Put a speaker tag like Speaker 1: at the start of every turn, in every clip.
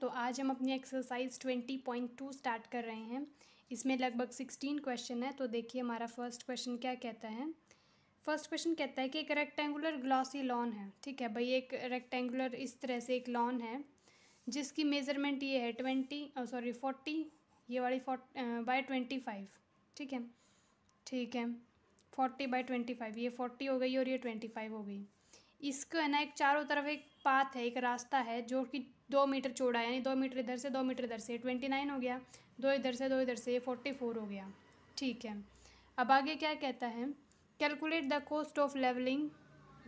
Speaker 1: तो आज हम अपनी exercise twenty point two start कर रहे हैं। इसमें लगभग सिक्सटीन क्वेश्चन है तो देखिए हमारा फ़र्स्ट क्वेश्चन क्या कहता है? फ़र्स्ट क्वेश्चन कहता है कि एक रेक्टेंगुलर ग्लॉसी लॉन है, ठीक है? भाई, एक रेक्टेंगुलर इस तरह से एक लॉन है, जिसकी मेज़रमेंट ये है ट्वेंटी सॉरी फोर्टी ये वाली फोर्ट बाई ट्वेंटी फाइव ठीक है? ठीक है? फोर्टी बाई ट्वेंटी फाइव ये फोर्टी हो गई और ये ट्वेंटी फाइव हो गई। इसको है ना, एक चारों तरफ़ एक पाथ है, एक रास्ता है, जो कि दो मीटर चौड़ा यानी दो मीटर इधर से, दो मीटर इधर से ट्वेंटी नाइन हो गया, दो इधर से, दो इधर से फोर्टी फोर हो गया, ठीक है। अब आगे क्या कहता है? Calculate the cost of levelling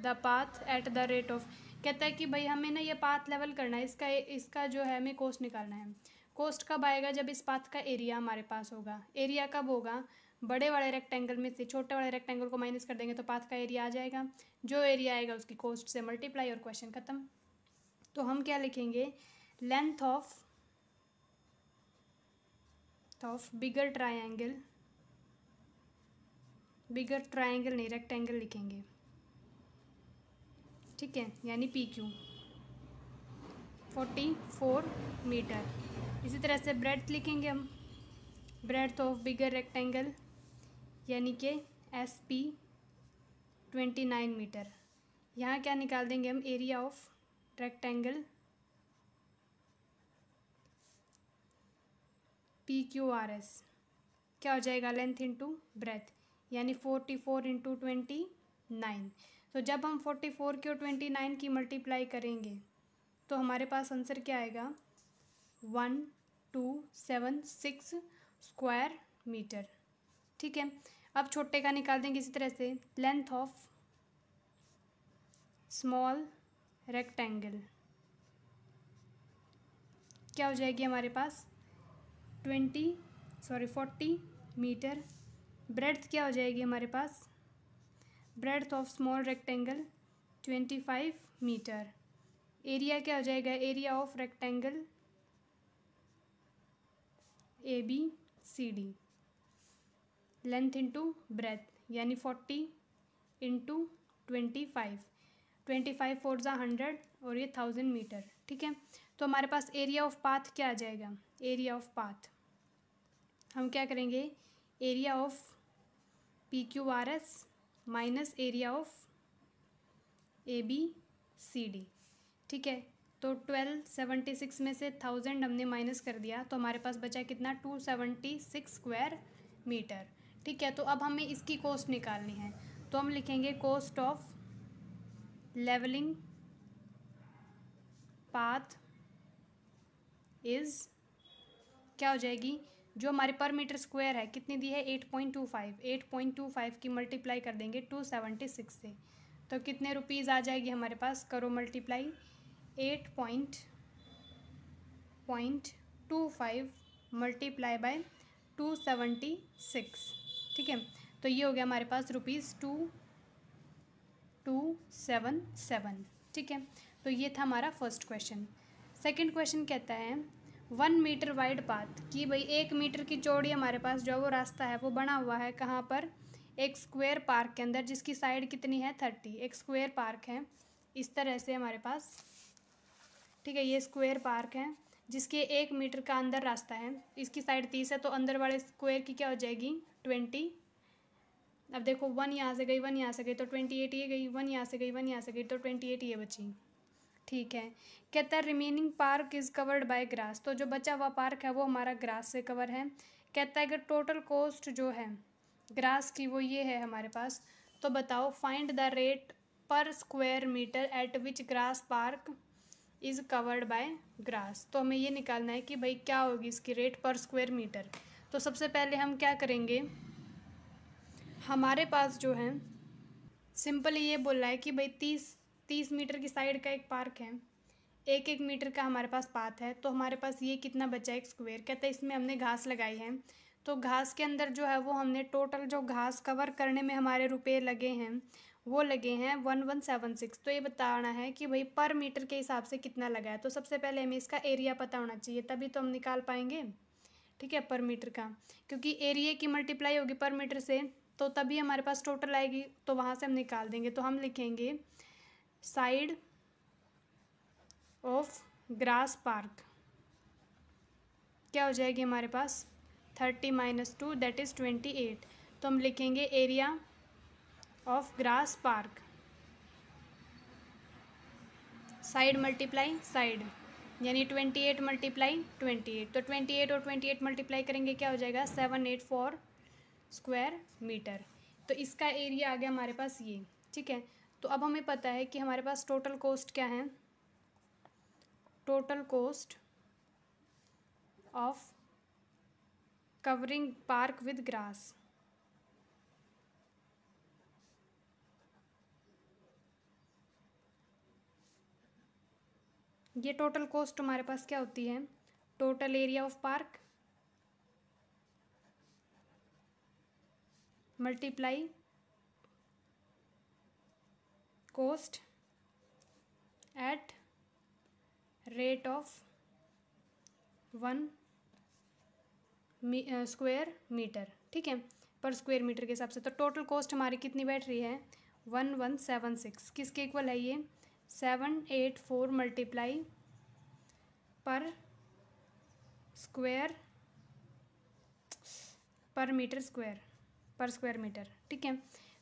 Speaker 1: the path at the rate of कहता है कि भाई हमें ना ये पाथ लेवल करना है, इसका इसका जो है हमें कोस्ट निकालना है। कोस्ट कब आएगा? जब इस पाथ का एरिया हमारे पास होगा। एरिया कब होगा? बड़े वाले रेक्टेंगल में से, छोटे वाले रेक्टेंगल को माइनस कर देंगे तो पाथ का एरिया आ जाएगा। जो एरिया आएगा उसकी कोस्ट से मल्टीप्लाई और क्वेश्चन ख़त्म। तो हम क्या लिखेंगे? Length of of bigger triangle bigger triangle नहीं रेक्टेंगल लिखेंगे। ठीक है? यानी P Q forty four metre इसी तरह से ब्रेड लिखेंगे हम। ब्रेड ऑफ़ बिगर रेक्टेंगल यानी कि S P twenty nine metre यहाँ क्या निकाल देंगे हम? Area of rectangle P Q R S क्या हो जाएगा? लेंथ इंटू ब्रेथ यानी forty four into twenty nine तो जब हम फोर्टी फोर की और ट्वेंटी नाइन की मल्टीप्लाई करेंगे तो हमारे पास आंसर क्या आएगा? One two seven six square metre ठीक है, अब छोटे का निकाल देंगे इसी तरह से। लेंथ ऑफ़ स्मॉल रेक्टेंगल क्या हो जाएगी हमारे पास? Twenty sorry forty metre breadth क्या हो जाएगी हमारे पास? Breadth of small rectangle twenty five metre area क्या हो जाएगा? Area of rectangle A B C D length into breadth, यानी forty into twenty five. Twenty five four ज़ा हंड्रेड और ये थाउज़ेंड मीटर, ठीक है? तो हमारे पास एरिया ऑफ़ पाथ क्या आ जाएगा? Area of path. हम क्या करेंगे? Area of P Q R S minus area of A B C D ठीक है? तो ट्वेल्व सेवेंटी सिक्स में से थाउज़ेंड हमने माइनस कर दिया तो हमारे पास बचा कितना? Two seventy six square metre. ठीक है तो अब हमें इसकी कॉस्ट निकालनी है। तो हम लिखेंगे cost of levelling path is क्या हो जाएगी? जो हमारे पर मीटर स्क्वायर है, कितनी दी है? Eight point two five eight point two five की मल्टीप्लाई कर देंगे टू सेवेंटी सिक्स से। तो कितने रुपीज़ आ जाएगी हमारे पास? करो multiply eight point point two five multiply by two seventy six ठीक है? तो ये हो गया हमारे पास rupees two two seven seven ठीक है? तो ये था हमारा फ़र्स्ट क्वेश्चन सेकंड क्वेश्चन कहता है वन मीटर वाइड पाथ कि भाई एक मीटर की चौड़ी हमारे पास जो वो रास्ता है, वो बना हुआ है कहाँ पर? एक स्क्वायर पार्क के अंदर जिसकी साइड कितनी है? थर्टी एक स्क्वायर पार्क है, इस तरह से हमारे पास, ठीक है? ये स्क्वायर पार्क है। जिसके एक मीटर का अंदर रास्ता है। इसकी साइड तीस है तो अंदर वाले स्क्वायर की क्या हो जाएगी? ट्वेंटी अब देखो वन यहाँ से गई वन यहाँ से गई तो ट्वेंटी एट ये गई वन यहाँ से गई वन यहाँ से गई तो ट्वेंटी एट ये बची। ठीक है। कहता है remaining park is covered by grass तो जो बचा हुआ पार्क है, वो हमारा ग्रास से कवर है। कहता है कि टोटल कॉस्ट जो है ग्रास की वो ये है हमारे पास तो बताओ find the rate per square metre at which grass park is covered by grass तो हमें ये निकालना है कि भाई क्या होगी इसकी रेट पर स्क्वायर मीटर तो सबसे पहले हम क्या करेंगे? हमारे पास जो है सिंपल ये बोल रहा है कि भाई तीस तीस मीटर की साइड का एक पार्क है। एक एक मीटर का हमारे पास पाथ है। तो हमारे पास ये कितना बचा एक स्क्वायर कहते हैं इसमें हमने घास लगाई है। तो घास के अंदर जो है वो हमने टोटल जो घास कवर करने में हमारे रुपए लगे हैं। वो लगे हैं वन वन सेवन सिक्स तो ये बताना है कि भाई पर मीटर के हिसाब से कितना लगा है? तो सबसे पहले हमें इसका एरिया पता होना चाहिए, तभी तो हम निकाल पाएँगे। ठीक है पर मीटर का। क्योंकि एरिया की मल्टीप्लाई होगी पर मीटर से तो तभी हमारे पास टोटल आएगी तो वहाँ से हम निकाल देंगे। तो हम लिखेंगे साइड ऑफ़ ग्रास पार्क क्या हो जाएगी हमारे पास? Thirty minus two that is twenty eight तो हम लिखेंगे area of grass park side multiply side यानी twenty eight multiply twenty eight तो ट्वेंटी एट और ट्वेंटी एट मल्टीप्लाई करेंगे, क्या हो जाएगा? Seven eight four square metre तो इसका एरिया आ गया हमारे पास ये, ठीक है? तो अब हमें पता है कि हमारे पास टोटल कॉस्ट क्या है? Total cost of covering park with grass ये टोटल कॉस्ट हमारे पास क्या होती है? Total area of park multiply cost at rate of one square metre ठीक है? पर स्क्वेयर मीटर के हिसाब से तो टोटल कॉस्ट हमारी कितनी बैठ रही है? वन वन सेवन सिक्स किसके इक्वल है ये? Seven eight four multiply per square, per meter square, per square meter, ठीक है?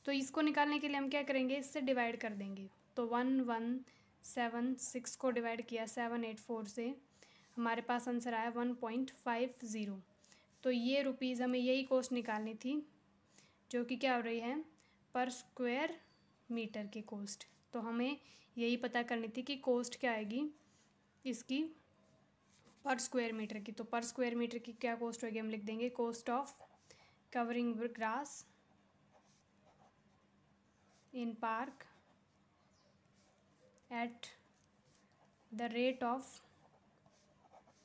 Speaker 1: तो इसको निकालने के लिए हम क्या करेंगे? इससे डिवाइड कर देंगे। तो वन वन सेवन सिक्स को डिवाइड किया सेवन एट फोर से हमारे पास आंसर आया वन पॉइंट फाइव ज़ीरो तो ये रुपीज़ हमें यही कॉस्ट निकालनी थी, जो कि क्या हो रही है? पर स्क्वायर मीटर की कॉस्ट तो हमें यही पता करनी थी कि कॉस्ट क्या आएगी इसकी पर स्क्वायर मीटर की। तो पर स्क्वायर मीटर की क्या कॉस्ट होगी हम लिख देंगे cost of covering grass in park at the rate of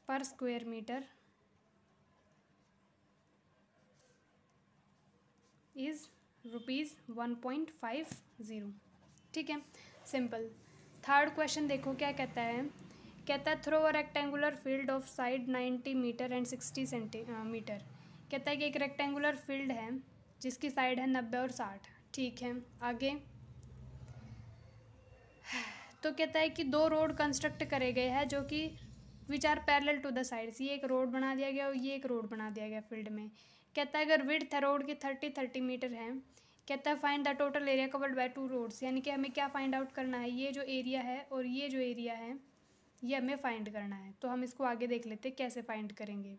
Speaker 1: per square meter is rupees one point five zero ठीक है? सिंपल थर्ड क्वेश्चन देखो क्या कहता है? कहता है through a rectangular field of side ninety meter and sixty centimeter कहता है कि एक रेक्टेंगुलर फ़ील्ड है, जिसकी साइड है नब्बे और साठ. ठीक है, आगे. तो कहता है कि दो रोड कंस्ट्रक्ट करे गए हैं, जो कि which are parallel to the sides ये एक रोड बना दिया गया और ये एक रोड बना दिया गया फ़ील्ड में. कहता है, अगर विड्थ है रोड की थर्टी थर्टी मीटर है कहता है find the total area covered by two roads यानी कि हमें क्या फाइंड आउट करना है? ये जो एरिया है और ये जो एरिया है, ये हमें फाइंड करना है। तो हम इसको आगे देख लेते हैं, कैसे फाइंड करेंगे।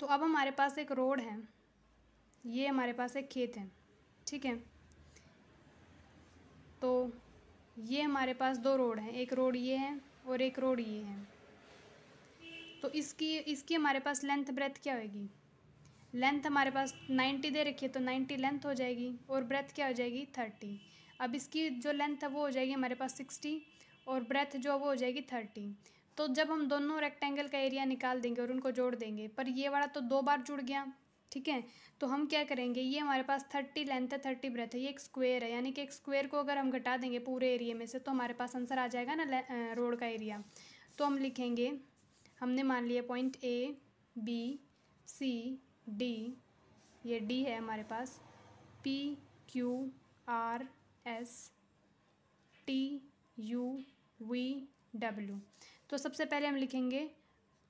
Speaker 1: तो अब हमारे पास एक रोड है। ये हमारे पास एक खेत है, ठीक है? तो ये हमारे पास दो रोड हैं, एक रोड ये है और एक रोड ये है। तो इसकी इसकी हमारे पास लेंथ ब्रेथ क्या होगी? लेंथ हमारे पास नाइन्टी दे रखी है तो नाइन्टी लेंथ हो जाएगी और ब्रेथ क्या हो जाएगी? थर्टी। अब इसकी जो लेंथ है वो हो जाएगी हमारे पास सिक्सटी और ब्रेथ जो है वो हो जाएगी थर्टी। तो जब हम दोनों रेक्टेंगल का एरिया निकाल देंगे और उनको जोड़ देंगे, पर ये वाला तो दो बार जुड़ गया, ठीक है? तो हम क्या करेंगे, ये हमारे पास थर्टी लेंथ है, थर्टी ब्रेथ है, ये एक स्क्वेयर है, यानी कि एक स्क्वेयर को अगर हम घटा देंगे पूरे एरिया में से तो हमारे पास आंसर आ जाएगा ना रोड का एरिया तो हम लिखेंगे, हमने मान लिया point A B C D ये डी है हमारे पास। P Q R S T U V W तो सबसे पहले हम लिखेंगे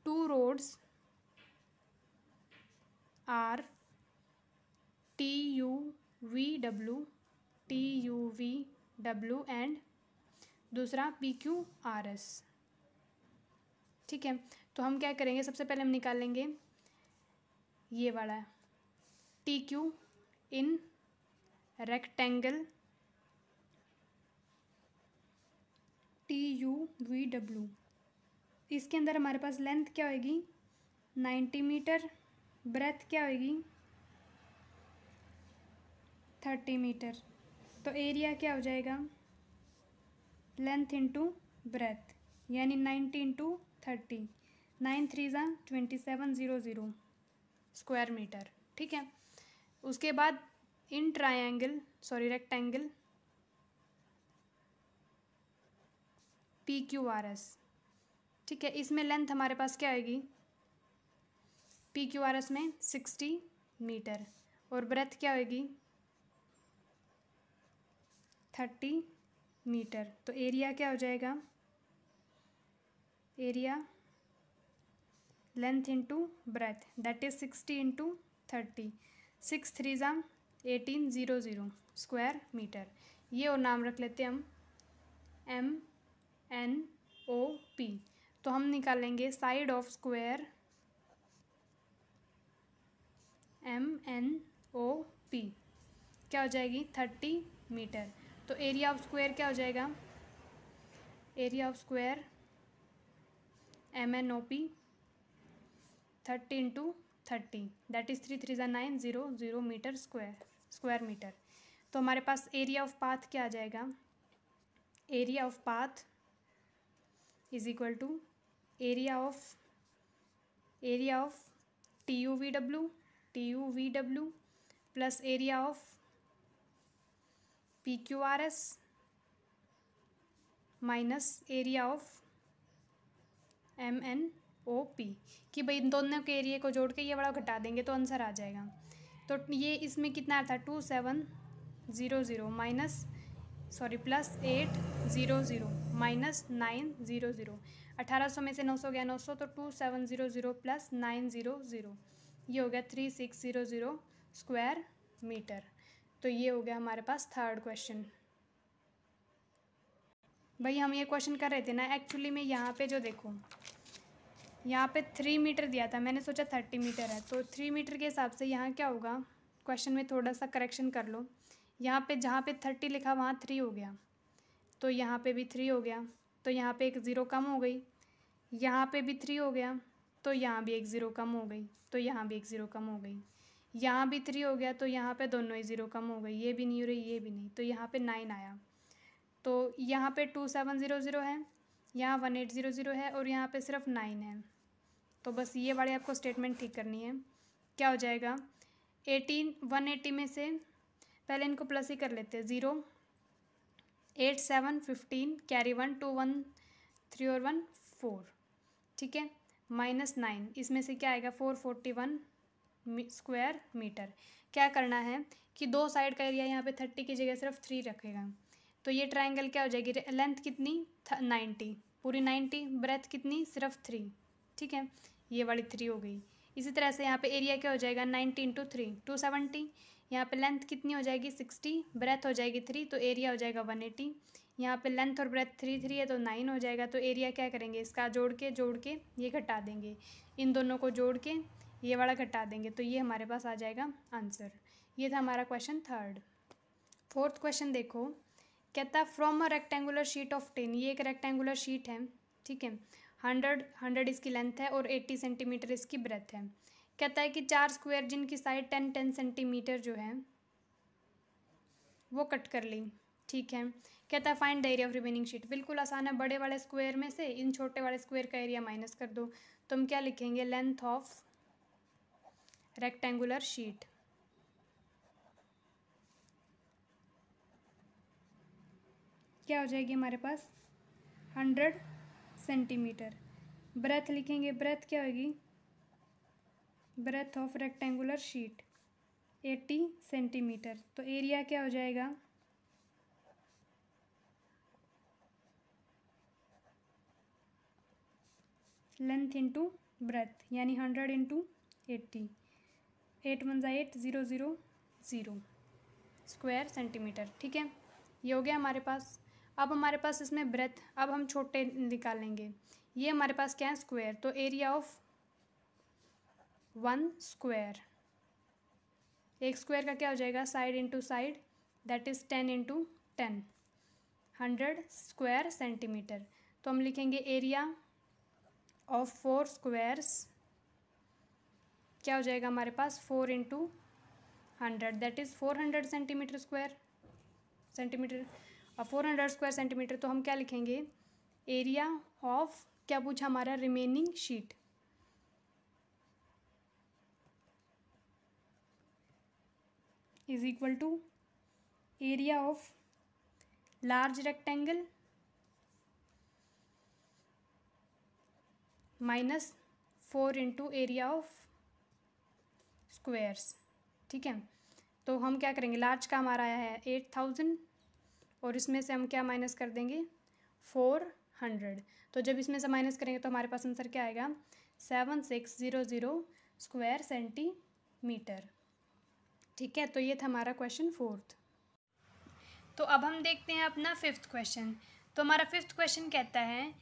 Speaker 1: two roads are T U V W T U V W and दूसरा पी क्यू आर एस ठीक है? तो हम क्या करेंगे? सबसे पहले हम निकालेंगे ये वाला है। T Q in rectangle T U V W इसके अंदर हमारे पास लेंथ क्या होगी नाइन्टी मीटर। ब्रेथ क्या होगी थर्टी मीटर। तो एरिया क्या हो जाएगा? लेंथ इंटू ब्रेथ यानी ninety into thirty. Nine three ज़ा twenty seven zero zero. Square meter, ठीक है? उसके बाद in triangle sorry rectangle P Q R S ठीक है? इसमें लेंथ हमारे पास क्या आएगी? पी क्यू आर एस में सिक्सटी मीटर और ब्रेथ क्या होगी थर्टी मीटर तो एरिया क्या हो जाएगा? Area length into breadth that is sixty into thirty six three ज़ा eighteen zero zero square meter ये और नाम रख लेते हम. एम एन ओ पी तो हम निकालेंगे side of square M N O P क्या हो जाएगी? थर्टी मीटर तो एरिया ऑफ़ स्क्वायर क्या हो जाएगा? Area of square M N O P thirty into thirty that is three three ज़ा nine zero zero meter square square meter तो हमारे पास एरिया ऑफ़ पाथ क्या आ जाएगा? Area of path is equal to area of area of T U V W T U V W plus area of P Q R S minus area of M N O P कि भाई इन दोनों के area को जोड़ के ये बड़ा घटा देंगे तो आंसर आ जाएगा। तो ये इसमें कितना था? Two seven zero zero minus, sorry, plus eight zero zero minus nine zero zero. अठारह सौ में से नौ सौ गया नौ सौ तो two seven zero zero plus nine zero zero. ये हो गया three six zero zero square meter. तो ये हो गया हमारे पास थर्ड क्वेश्चन भाई हम ये क्वेश्चन कर रहे थे ना एक्चुअली में यहाँ पे जो देखो यहाँ पे थ्री मीटर दिया था, मैंने सोचा थर्टी मीटर है तो थ्री मीटर के हिसाब से यहाँ क्या होगा? क्वेश्चन में थोड़ा सा करेक्शन कर लो। यहाँ पे जहाँ पे थर्टी लिखा, वहाँ थ्री हो गया। तो यहाँ पे भी थ्री हो गया। तो यहाँ पे एक ज़ीरो कम हो गई। यहाँ पे भी थ्री हो गया। तो यहाँ भी एक ज़ीरो कम हो गई। तो यहाँ भी एक ज़ीरो कम हो गई। यहाँ भी थ्री हो गया तो यहाँ पे दोनों ही ज़ीरो कम हो गई। ये भी नहीं हो रही, ये भी नहीं। तो यहाँ पे नाइन आया। तो यहाँ पे टू सेवन ज़ीरो ज़ीरो है। यहाँ वन एट ज़ीरो ज़ीरो है और यहाँ पे सिर्फ़ नाइन है। तो बस ये वाली आपको स्टेटमेंट ठीक करनी है। क्या हो जाएगा? एटीन वन एटी में से पहले इनको प्लस ही कर लेते हैं। Zero eight seven fifteen carry one two one three और वन फोर ठीक है? माइनस नाइन इसमें से क्या आएगा? Four forty one square meter क्या करना है कि दो साइड का एरिया यहाँ पे थर्टी की जगह सिर्फ़ थ्री रखेगा। तो ये ट्राइंगल क्या हो जाएगी? लेंथ कितनी? नाइन्टी पूरी नाइन्टी ब्रेथ कितनी? सिर्फ़ थ्री ठीक है? ये वाली थ्री हो गई। इसी तरह से यहाँ पे एरिया क्या हो जाएगा? Ninety into three two seventy यहाँ पे लेंथ कितनी हो जाएगी? सिक्सटी ब्रेथ हो जाएगी थ्री तो एरिया हो जाएगा वन एटी यहाँ पे लेंथ और ब्रेथ थ्री थ्री है तो नाइन हो जाएगा। तो एरिया क्या करेंगे? इसका जोड़ के जोड़ के ये घटा देंगे। इन दोनों को जोड़ के ये वाला घटा देंगे। तो ये हमारे पास आ जाएगा आंसर ये था हमारा क्वेश्चन थर्ड फोर्थ क्वेश्चन देखो। कहता from a rectangular sheet of ten ये एक रेक्टेंगुलर शीट है, ठीक है? हंड्रेड हंड्रेड इसकी लेंथ है और एट्टी सेंटीमीटर इसकी ब्रेथ है। कहता है कि चार स्क्वायर जिनकी साइड टेन टेन सेंटीमीटर जो है, वो कट कर ली। ठीक है। कहता है find the area of remaining sheet बिल्कुल आसान है बड़े वाले स्क्वायर में से इन छोटे वाले स्क्वायर का एरिया माइनस कर दो। तो हम क्या लिखेंगे? लेंथ ऑफ़ रेक्टेंगुलर शीट क्या हो जाएगी हमारे पास? Hundred centimeter. ब्रेथ लिखेंगे, ब्रेथ क्या होगी? Breadth of rectangular sheet eighty centimeter. तो एरिया क्या हो जाएगा? लेंथ इंटू ब्रेथ, यानी hundred into eighty eight one ज़ा eight, zero zero zero. Square centimeter, ठीक है? ये हो गया हमारे पास अब हमारे पास इसमें ब्रेथ अब हम छोटे निकालेंगे। ये हमारे पास क्या है? स्क्वायर तो एरिया ऑफ़ वन स्क्वायर एक स्क्वायर का क्या हो जाएगा? Side into side that is ten into ten hundred square centimeter तो हम लिखेंगे एरिया ऑफ़ फोर स्क्वायर्स क्या हो जाएगा हमारे पास? Four into hundred that is four hundred centimeter square centimeter और फोर हंड्रेड स्क्वायर सेंटीमीटर तो हम क्या लिखेंगे? एरिया ऑफ़ क्या पूछा हमारा? Remaining sheet is equal to area of large rectangle minus four into area of squares ठीक है? तो हम क्या करेंगे? लार्ज का हमारा आया है एट थाउज़ेंड और इसमें से हम क्या माइनस कर देंगे? फोर हंड्रेड तो जब इसमें से माइनस करेंगे तो हमारे पास आंसर क्या आएगा? Seven six zero zero square centimeter ठीक है तो ये था हमारा क्वेश्चन फोर्थ तो अब हम देखते हैं अपना फिफ्थ क्वेश्चन तो हमारा फिफ्थ क्वेश्चन कहता है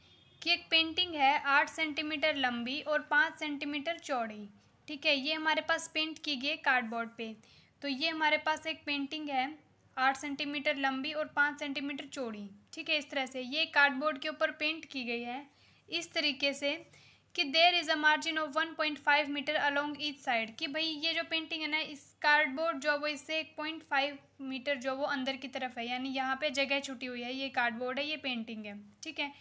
Speaker 1: कि एक पेंटिंग है आठ सेंटीमीटर लंबी और पाँच सेंटीमीटर चौड़ी. ठीक है, ये हमारे पास पेंट की गई कार्डबोर्ड पे. तो ये हमारे पास एक पेंटिंग है आठ सेंटीमीटर लंबी और पाँच सेंटीमीटर चौड़ी। ठीक है, इस तरह से ये कार्डबोर्ड के ऊपर पेंट की गई है। इस तरीके से कि there is a margin of one point five meter along each side कि भाई ये जो पेंटिंग है ना, इस कार्डबोर्ड जो वो इससे एक पॉइंट फाइव मीटर जो वो अंदर की तरफ़ है। यानी यहाँ पे जगह छुटी हुई है, ये कार्डबोर्ड है, ये पेंटिंग है। ठीक है?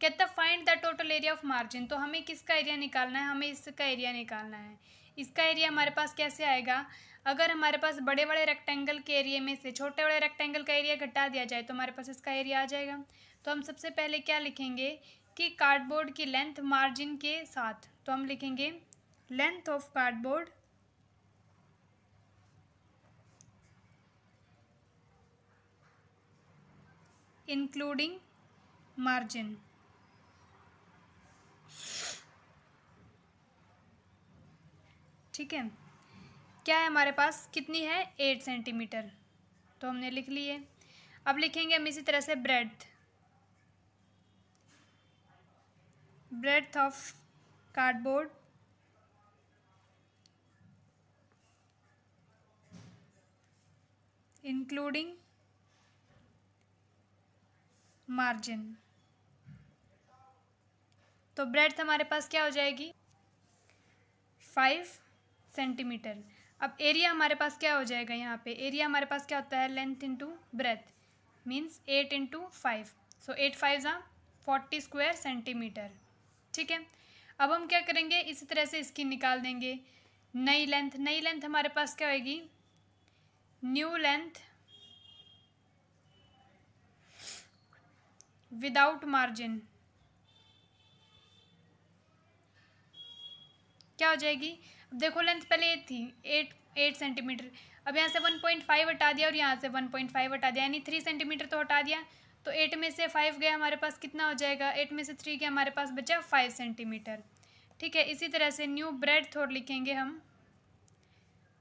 Speaker 1: कहता find the total area of margin तो हमें किसका एरिया निकालना है? हमें इसका एरिया निकालना है। इसका एरिया हमारे पास कैसे आएगा? अगर हमारे पास बड़े बड़े रेक्टेंगल के एरिया में से छोटे बड़े रेक्टेंगल का एरिया घटा दिया जाए तो हमारे पास इसका एरिया आ जाएगा। तो हम सबसे पहले क्या लिखेंगे कि कार्डबोर्ड की लेंथ मार्जिन के साथ तो हम लिखेंगे length of cardboard including margin ठीक है? क्या है हमारे पास? कितनी है? एट सेंटीमीटर तो हमने लिख लिए अब लिखेंगे हम इसी तरह से breadth breadth of cardboard including margin तो ब्रेड हमारे पास क्या हो जाएगी? फाइव सेंटीमीटर अब एरिया हमारे पास क्या हो जाएगा यहाँ पे? एरिया हमारे पास क्या होता है? Length into breadth means eight into five so eight five ज़ा फोर्टी स्क्वायर सेंटीमीटर ठीक है? अब हम क्या करेंगे? इसी तरह से इसकी निकाल देंगे। नई लेंथ नई लेंथ हमारे पास क्या होगी न्यू लेंथ विदाउट मार्जिन क्या हो जाएगी? देखो लेंथ पहले ये थी एट एट सेंटीमीटर अब यहाँ से वन पॉइंट फाइव हटा दिया और यहाँ से वन पॉइंट फाइव हटा दिया, यानी थ्री सेंटीमीटर तो हटा दिया। तो एट में से फाइव गया हमारे पास, कितना हो जाएगा? एट में से थ्री गया, हमारे पास बचा फाइव सेंटीमीटर ठीक है, इसी तरह से न्यू ब्रेड थोड़ लिखेंगे हम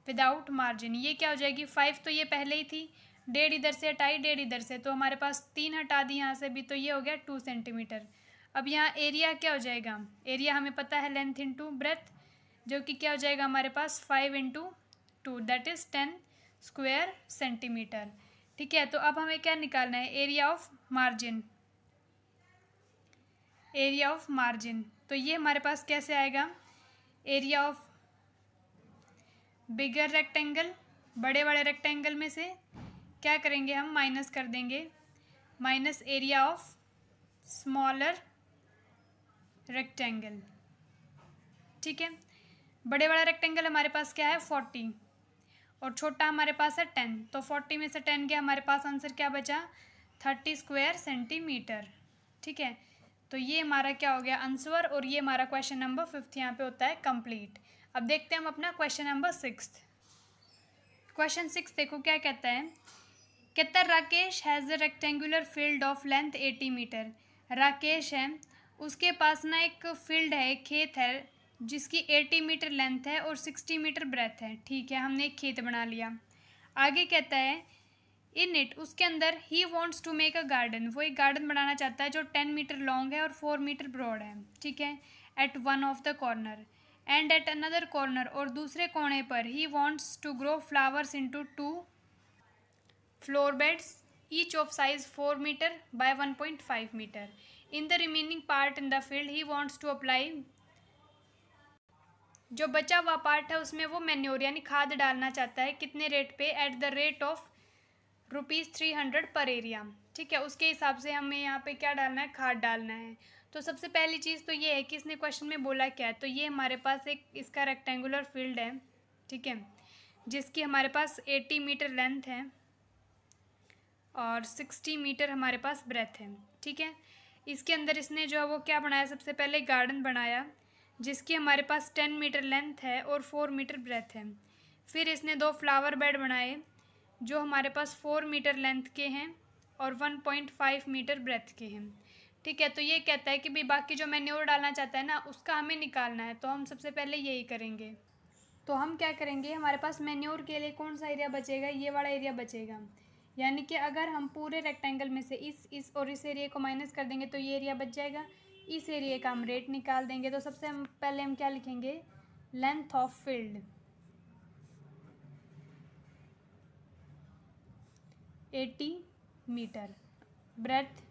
Speaker 1: विदाउट मार्जिन ये क्या हो जाएगी? फाइव तो ये पहले ही थी, डेढ़ इधर से हटाई, डेढ़ इधर से। तो हमारे पास तीन हटा दी यहाँ से भी तो ये हो गया टू सेंटीमीटर अब यहाँ एरिया क्या हो जाएगा? एरिया हमें पता है लेंथ इन टू ब्रेथ जो कि क्या हो जाएगा हमारे पास five into two that is ten square centimeter ठीक है तो अब हमें क्या निकालना है? Area of margin area of margin तो ये हमारे पास कैसे आएगा? एरिया ऑफ़ बिगर रेक्टेंगल बड़े बड़े रेक्टेंगल में से क्या करेंगे हम? माइनस कर देंगे। Minus area of smaller rectangle ठीक है? बड़े वाला रेक्टेंगल हमारे पास क्या है? फोर्टी और छोटा हमारे पास है टेन। तो फोर्टी में से टेन गया, हमारे पास आंसर क्या बचा? Thirty square centimeter. ठीक है? तो ये हमारा क्या हो गया आंसर और ये हमारा क्वेश्चन नंबर फिफ्थ यहाँ पे होता है कंप्लीट अब देखते हैं हम अपना question number six question six देखो क्या कहता है? कहता है Rakesh has a rectangular field of length eighty meter Rakesh है, उसके पास ना एक फ़ील्ड है खेत है जिसकी एटी मीटर लेंथ है और सिक्सटी मीटर ब्रेथ है। ठीक है, हमने एक खेत बना लिया। आगे कहता है इन इट उसके अंदर ही wants to make a garden वो एक गार्डन बनाना चाहता है जो टेन मीटर लॉन्ग है और फोर मीटर ब्रॉड है। ठीक है? At one of the corner and at another corner और दूसरे कोने पर he wants to grow flowers into two flower beds each of size four meter by one point five meter in the remaining part in the field he wants to apply जो बचा हुआ part है, उसमें वो manure यानी खाद डालना चाहता है, कितने रेट पे at the rate of rupees three hundred per area ठीक है, उसके हिसाब से हमें यहाँ पे क्या डालना है, खाद डालना है। तो सबसे पहली चीज़ तो ये है कि इसने क्वेश्चन में बोला क्या है तो ये हमारे पास एक, इसका रेक्टेंगुलर फ़ील्ड है। ठीक है, जिसकी हमारे पास एटी मीटर लेंथ है और सिक्सटी मीटर हमारे पास ब्रेथ है। ठीक है, इसके अंदर इसने जो है वो क्या बनाया, सबसे पहले गार्डन बनाया। जिसकी हमारे पास टेन मीटर लेंथ है और फोर मीटर ब्रेथ है। फिर इसने दो फ्लावर बेड बनाए, जो हमारे पास फोर मीटर लेंथ के हैं और one point five meter breadth के हैं। ठीक है तो ये कहता है कि भाई बाकी जो मैन्योर डालना चाहता है ना, उसका हमें निकालना है तो हम सबसे पहले यही करेंगे। तो हम क्या करेंगे, हमारे पास मैन्योर के लिए कौन सा एरिया बचेगा? ये वाला एरिया बचेगा। यानी कि अगर हम पूरे रेक्टेंगल में से इस इस और इस एरिया को माइनस कर देंगे तो ये एरिया बच जाएगा। इस एरिया का हम रेट निकाल देंगे। तो सबसे हम, पहले हम क्या लिखेंगे? Length of field eighty meter breadth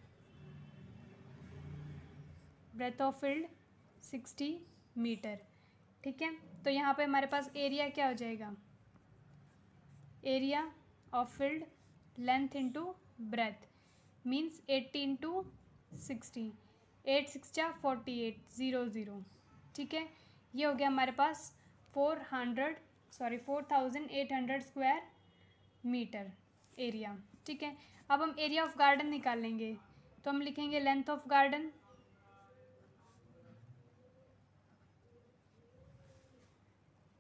Speaker 1: breadth of field sixty meter ठीक है? तो यहाँ पे हमारे पास एरिया क्या हो जाएगा? Area of field length into breadth means eighty into sixty eight six जा फोर्टी एट ज़ीरो ज़ीरो। ठीक है? ये हो गया हमारे पास four hundred sorry four thousand eight hundred square meter area. ठीक है? अब हम एरिया ऑफ़ गार्डन निकाल लेंगे तो हम लिखेंगे length of garden.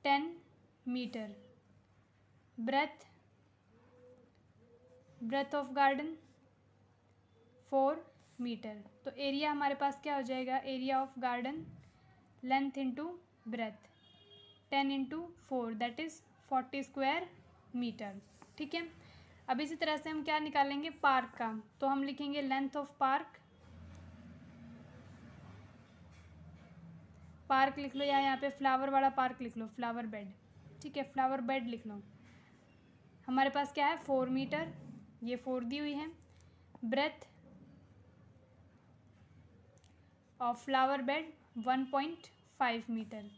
Speaker 1: Ten meter. Breadth. Breadth of garden. Four meter. तो एरिया हमारे पास क्या हो जाएगा? Area of garden length into breadth ten into four that is forty square meter ठीक है? अब इसी तरह से हम क्या निकालेंगे? पार्क का। तो हम लिखेंगे लेंथ ऑफ़ पार्क पार्क लिख लो या यहाँ पे फ्लावर वाला पार्क लिख लो फ्लावर बेड ठीक है? फ्लावर बेड लिख लो। हमारे पास क्या है? फोर मीटर ये फोर दी हुई है। Breadth of flower bed one point five meter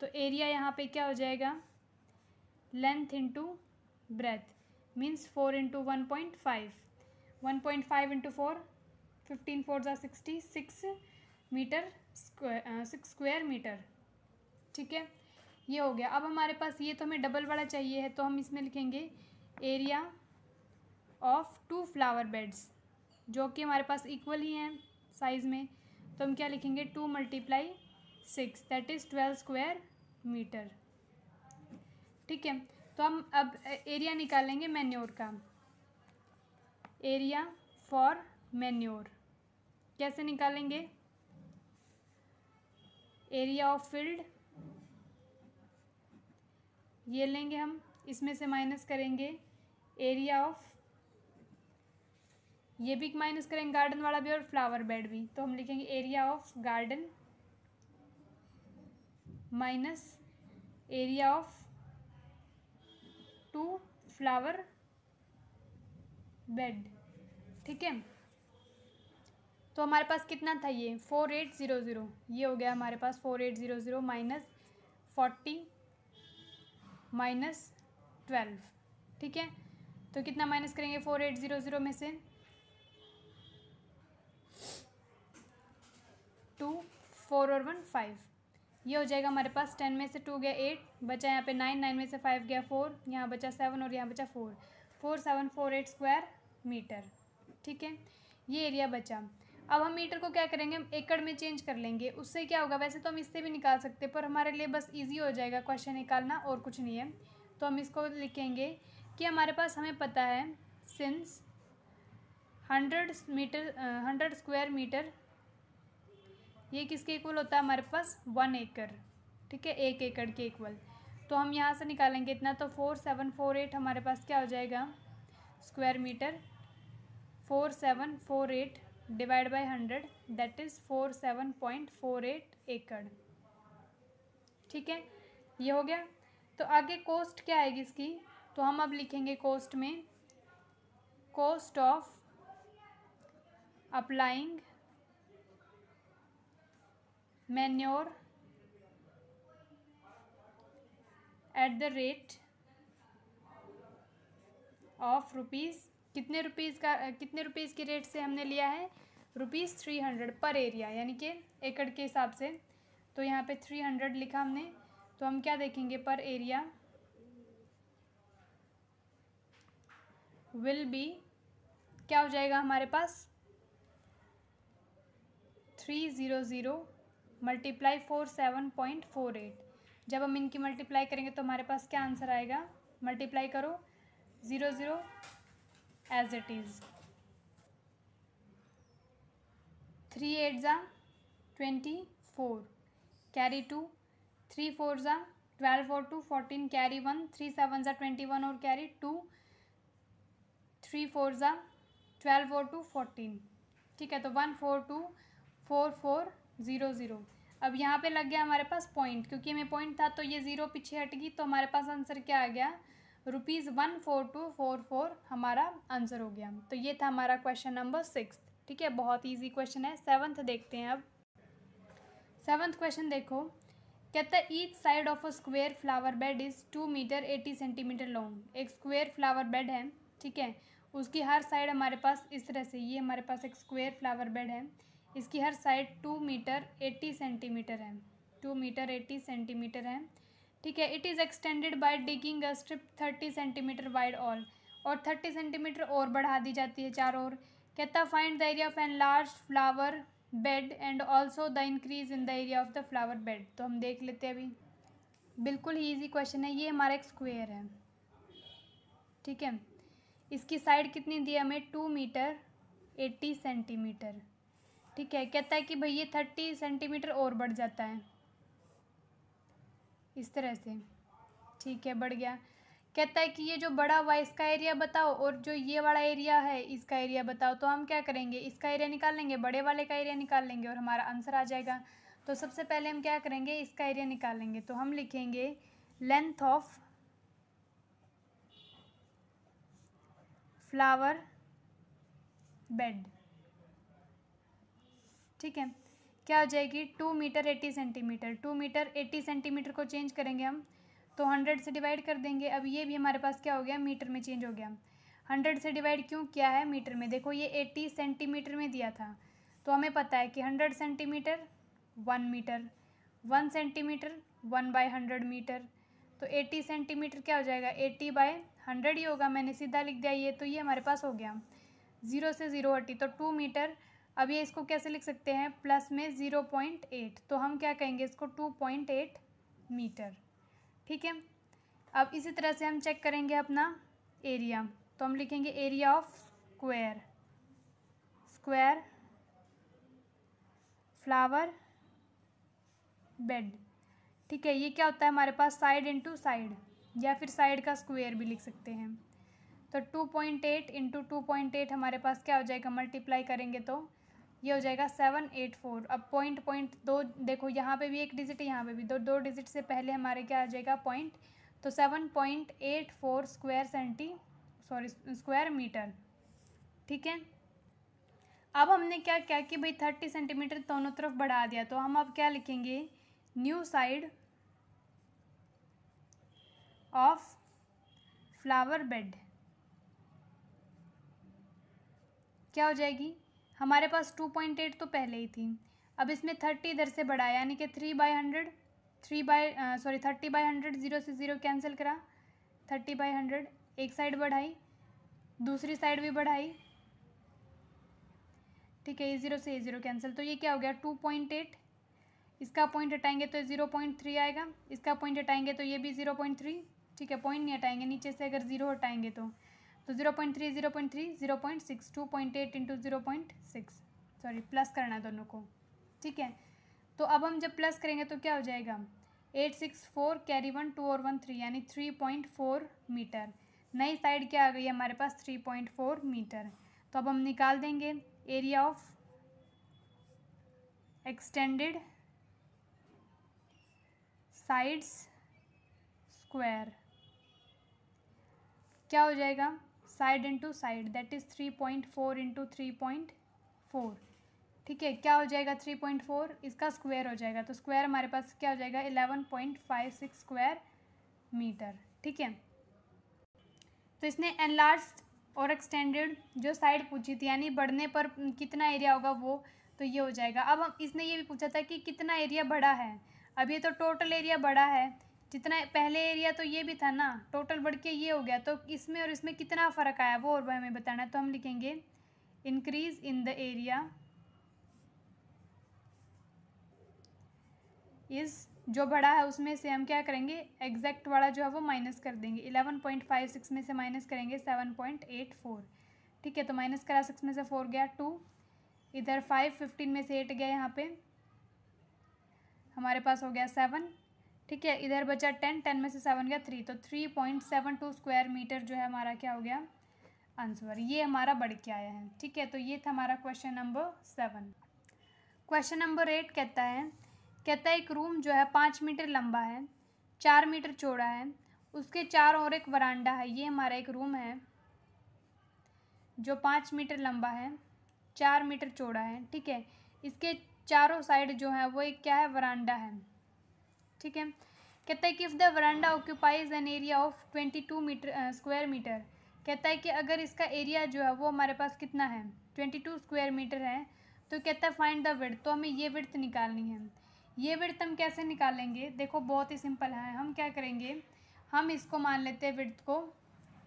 Speaker 1: तो एरिया यहाँ पे क्या हो जाएगा? Length into breadth means four into one point five one point five into four fifteen four ज़ा sixty six meter square six square meter ठीक है? ये हो गया। अब हमारे पास ये तो हमें डबल वाला चाहिए है तो हम इसमें लिखेंगे area of two flower beds जो कि हमारे पास इक्वल ही हैं साइज़ में। तो हम क्या लिखेंगे? Two multiply six that is twelve square meter ठीक है? तो हम अब एरिया निकालेंगे मैन्योर का। एरिया फॉर मैन्योर कैसे निकालेंगे? एरिया ऑफ़ फ़ील्ड ये लेंगे हम, इसमें से माइनस करेंगे। एरिया ऑफ़ ये भी माइनस करेंगे गार्डन वाला भी और फ्लावर बेड भी। तो हम लिखेंगे area of garden minus area of two flower bed ठीक है? तो हमारे पास कितना था ये? फोर एट ज़ीरो ज़ीरो ये हो गया हमारे पास four eight zero zero minus forty minus twelve ठीक है? तो कितना माइनस करेंगे? फोर एट ज़ीरो ज़ीरो में से टू, फोर और वन, फाइव। ये हो जाएगा हमारे पास टेन में से टू गया एट, बचा यहाँ पे नाइन नाइन में से फाइव गया फोर, यहाँ बचा सेवन और यहाँ बचा four. Four, seven, four, eight square meter. ठीक है? ये एरिया बचा। अब हम मीटर को क्या करेंगे? हम एकड़ में चेंज कर लेंगे। उससे क्या होगा? वैसे तो हम इससे भी निकाल सकते, पर हमारे लिए बस ईजी हो जाएगा क्वेश्चन निकालना, और कुछ नहीं है। तो हम इसको लिखेंगे कि हमारे पास हमें पता है since hundred meter hundred square meter ये किसके इक्वल होता है? हमारे पास वन एकड़ ठीक है? एक एकड़ के इक्वल तो हम यहाँ से निकालेंगे इतना तो फोर सेवन फोर एट हमारे पास क्या हो जाएगा? Square meter four seven four eight divide by hundred that is four seven point four eight एकड़ ठीक है? ये हो गया. तो आगे कॉस्ट क्या आएगी इसकी? तो हम अब लिखेंगे कॉस्ट में cost of applying manure at the rate of rupees कितने रुपीज़ का कितने रुपीज़ के रेट से हमने लिया है? Rupees three hundred per area यानी कि एकड़ के हिसाब से। तो यहाँ पे थ्री हंड्रेड लिखा हमने। तो हम क्या देखेंगे? पर एरिया विल बी क्या हो जाएगा हमारे पास? Three zero zero multiply four seven point four eight जब हम इनकी मल्टीप्लाई करेंगे तो हमारे पास क्या आंसर आएगा? मल्टीप्लाई करो। Zero zero as it is three eight ज़ा twenty four carry two three four ज़ा twelve four two fourteen carry one three seven ज़ा ट्वेंटी वन और कैरी टू थ्री फोर ज़ा ट्वेल्व फोर टू फोर्टीन ठीक है तो one four two four four zero zero. अब यहाँ पे लग गया हमारे पास पॉइंट क्योंकि हमें पॉइंट था तो ये ज़ीरो पीछे हट गई तो हमारे पास आंसर क्या आ गया? Rupees one four two four four हमारा आंसर हो गया। तो ये था हमारा क्वेश्चन नंबर सिक्स ठीक है, बहुत ईजी क्वेश्चन है। सेवन्थ देखते हैं अब। सेवन्थ क्वेश्चन देखो। कहता है each side of a square flower bed is two metre eighty centimetre long एक स्क्वेयर फ्लावर बेड है, ठीक है? उसकी हर साइड हमारे पास इस तरह से, ये हमारे पास एक स्क्वेयर फ्लावर बेड है। इसकी हर side two metre eighty centimetre है। टू मीटर एट्टी सेंटीमीटर है। ठीक है it is extended by digging a strip thirty centimetre wide all और थर्टी सेंटीमीटर और बढ़ा दी जाती है चार और कहता find the area of an large flower bed and also the increase in the area of the flower bed तो हम देख लेते हैं अभी। बिल्कुल ही ईजी क्वेश्चन है। ये हमारा एक स्क्वेयर है। ठीक है, इसकी साइड कितनी दी हमें? टू मीटर एट्टी सेंटीमीटर ठीक है, कहता है कि भाई ये थर्टी सेंटीमीटर और बढ़ जाता है। इस तरह से। ठीक है, बढ़ गया। कहता है कि ये जो बड़ा हुआ इसका एरिया बताओ और जो ये वाला एरिया है, इसका एरिया बताओ। तो हम क्या करेंगे? इसका एरिया निकाल लेंगे, बड़े वाले का एरिया निकाल लेंगे और हमारा आंसर आ जाएगा। तो सबसे पहले हम क्या करेंगे? इसका एरिया निकाल लेंगे। तो हम लिखेंगे लेंथ ऑफ़ फ्लावर बेड ठीक है? क्या हो जाएगी? Two metre eighty centimetre. Two metre eighty centimetre को चेंज करेंगे हम तो हंड्रेड से डिवाइड कर देंगे। अब ये भी हमारे पास क्या हो गया? मीटर में चेंज हो गया। हंड्रेड से डिवाइड क्यों किया है? मीटर में। देखो, ये एट्टी सेंटीमीटर में दिया था। तो हमें पता है कि hundred centimetre, one metre. One centimetre, one by hundred metre. तो एट्टी सेंटीमीटर क्या हो जाएगा? एट्टी बाय हंड्रेड ही होगा। मैंने सीधा लिख दिया ये तो ये हमारे पास हो गया। ज़ीरो से ज़ीरो हटी तो टू मीटर अब ये इसको कैसे लिख सकते हैं? प्लस में ज़ीरो पॉइंट एट। तो हम क्या कहेंगे इसको? Two point eight metre. ठीक है? अब इसी तरह से हम चेक करेंगे अपना एरिया। तो हम लिखेंगे area of square. Square flower bed. ठीक है? ये क्या होता है हमारे पास? Side into side. या फिर साइड का स्क्वायर भी लिख सकते हैं। तो two point eight into two point eight हमारे पास क्या हो जाएगा? मल्टीप्लाई करेंगे तो ये हो जाएगा सेवन एट फोर। अब पॉइंट पॉइंट दो, देखो यहाँ पे भी एक डिजिट है यहाँ पे भी दो दो डिजिट से पहले हमारे क्या आ जाएगा पॉइंट तो seven point eight four square centi sorry square metre ठीक है? अब हमने क्या क्या कि भाई थर्टी सेंटीमीटर दोनों तरफ़ बढ़ा दिया। तो हम अब क्या लिखेंगे? New side of flower bed क्या हो जाएगी? हमारे पास टू पॉइंट एट तो पहले ही थी। अब इसमें थर्टी इधर से बढ़ाया यानी कि three by hundred three by sorry thirty by hundred zero से ज़ीरो कैंसिल करा। थर्टी बाई हंड्रेड एक साइड बढ़ाई, दूसरी साइड भी बढ़ाई। ठीक है, ये ज़ीरो से ये ज़ीरो कैंसिल तो ये क्या हो गया? टू पॉइंट एट इसका पॉइंट हटाएँगे तो ज़ीरो पॉइंट थ्री आएगा। इसका पॉइंट हटाएँगे तो ये भी ज़ीरो पॉइंट थ्री ठीक है पॉइंट नहीं हटाएँगे, नीचे से अगर ज़ीरो हटाएँगे तो। तो zero point three zero point three zero point six two point eight into zero point six sorry plus करना है दोनों को। ठीक है? तो अब हम जब प्लस करेंगे तो क्या हो जाएगा? Eight six four carry one two और वन थ्री यानी थ्री पॉइंट फोर मीटर नई साइड क्या आ गई है? हमारे पास थ्री पॉइंट फोर मीटर तो अब हम निकाल देंगे area of extended sides square क्या हो जाएगा? Side into side that is three point four into three point four ठीक है, क्या हो जाएगा थ्री पॉइंट फोर इसका स्क्वायर हो जाएगा। तो स्क्वायर हमारे पास क्या हो जाएगा? Eleven point five six square metre ठीक है? तो इसने एनलार्ज और एक्सटेंडेड जो साइड पूछी थी, यानी बढ़ने पर कितना एरिया होगा वो तो ये हो जाएगा। अब हम, इसने ये भी पूछा था कि कितना एरिया बड़ा है? अब ये तो टोटल एरिया बड़ा है। जितना पहले एरिया तो ये भी था ना टोटल बढ़ के ये हो गया। तो इसमें और इसमें कितना फ़र्क आया, वो और हमें बताना है तो हम लिखेंगे इंक्रीज इन द एरिया इस जो बड़ा है उसमें से हम क्या करेंगे एग्जैक्ट वाला जो है वो माइनस कर देंगे। इलेवन पॉइंट फाइव सिक्स में से माइनस करेंगे सेवन पॉइंट एट फोर ठीक है तो माइनस करा सिक्स में से फोर गया टू इधर फाइव फिफ्टीन में से एट गया यहाँ पे। हमारे पास हो गया सेवन ठीक है, इधर बचा टेन टेन में से सेवन गया, थ्री तो three point seven two square metre जो है हमारा क्या हो गया? आंसर, ये हमारा बढ़ के आया है, ठीक है तो ये था हमारा question number seven. Question number eight कहता है कहता है एक रूम जो है पाँच मीटर लंबा है, चार मीटर चौड़ा है, उसके चार और एक वरांडा है, ये हमारा एक रूम है, जो पाँच मीटर लंबा है, चार मीटर चौड़ा है, ठीक है, इसके चारों साइड जो है वो एक क्या है, वरांडा है। ठीक है? कहता है कि if the veranda occupies an area of twenty two metre square metre कहता है कि अगर इसका एरिया जो है वो हमारे पास कितना है? ट्वेंटी टू स्क्वायर मीटर है। तो कहता है फाइंड द विड्थ तो हमें ये विड्थ निकालनी है। ये विड्थ हम कैसे निकालेंगे? देखो, बहुत ही सिंपल है। हम क्या करेंगे? हम इसको मान लेते हैं विड्थ को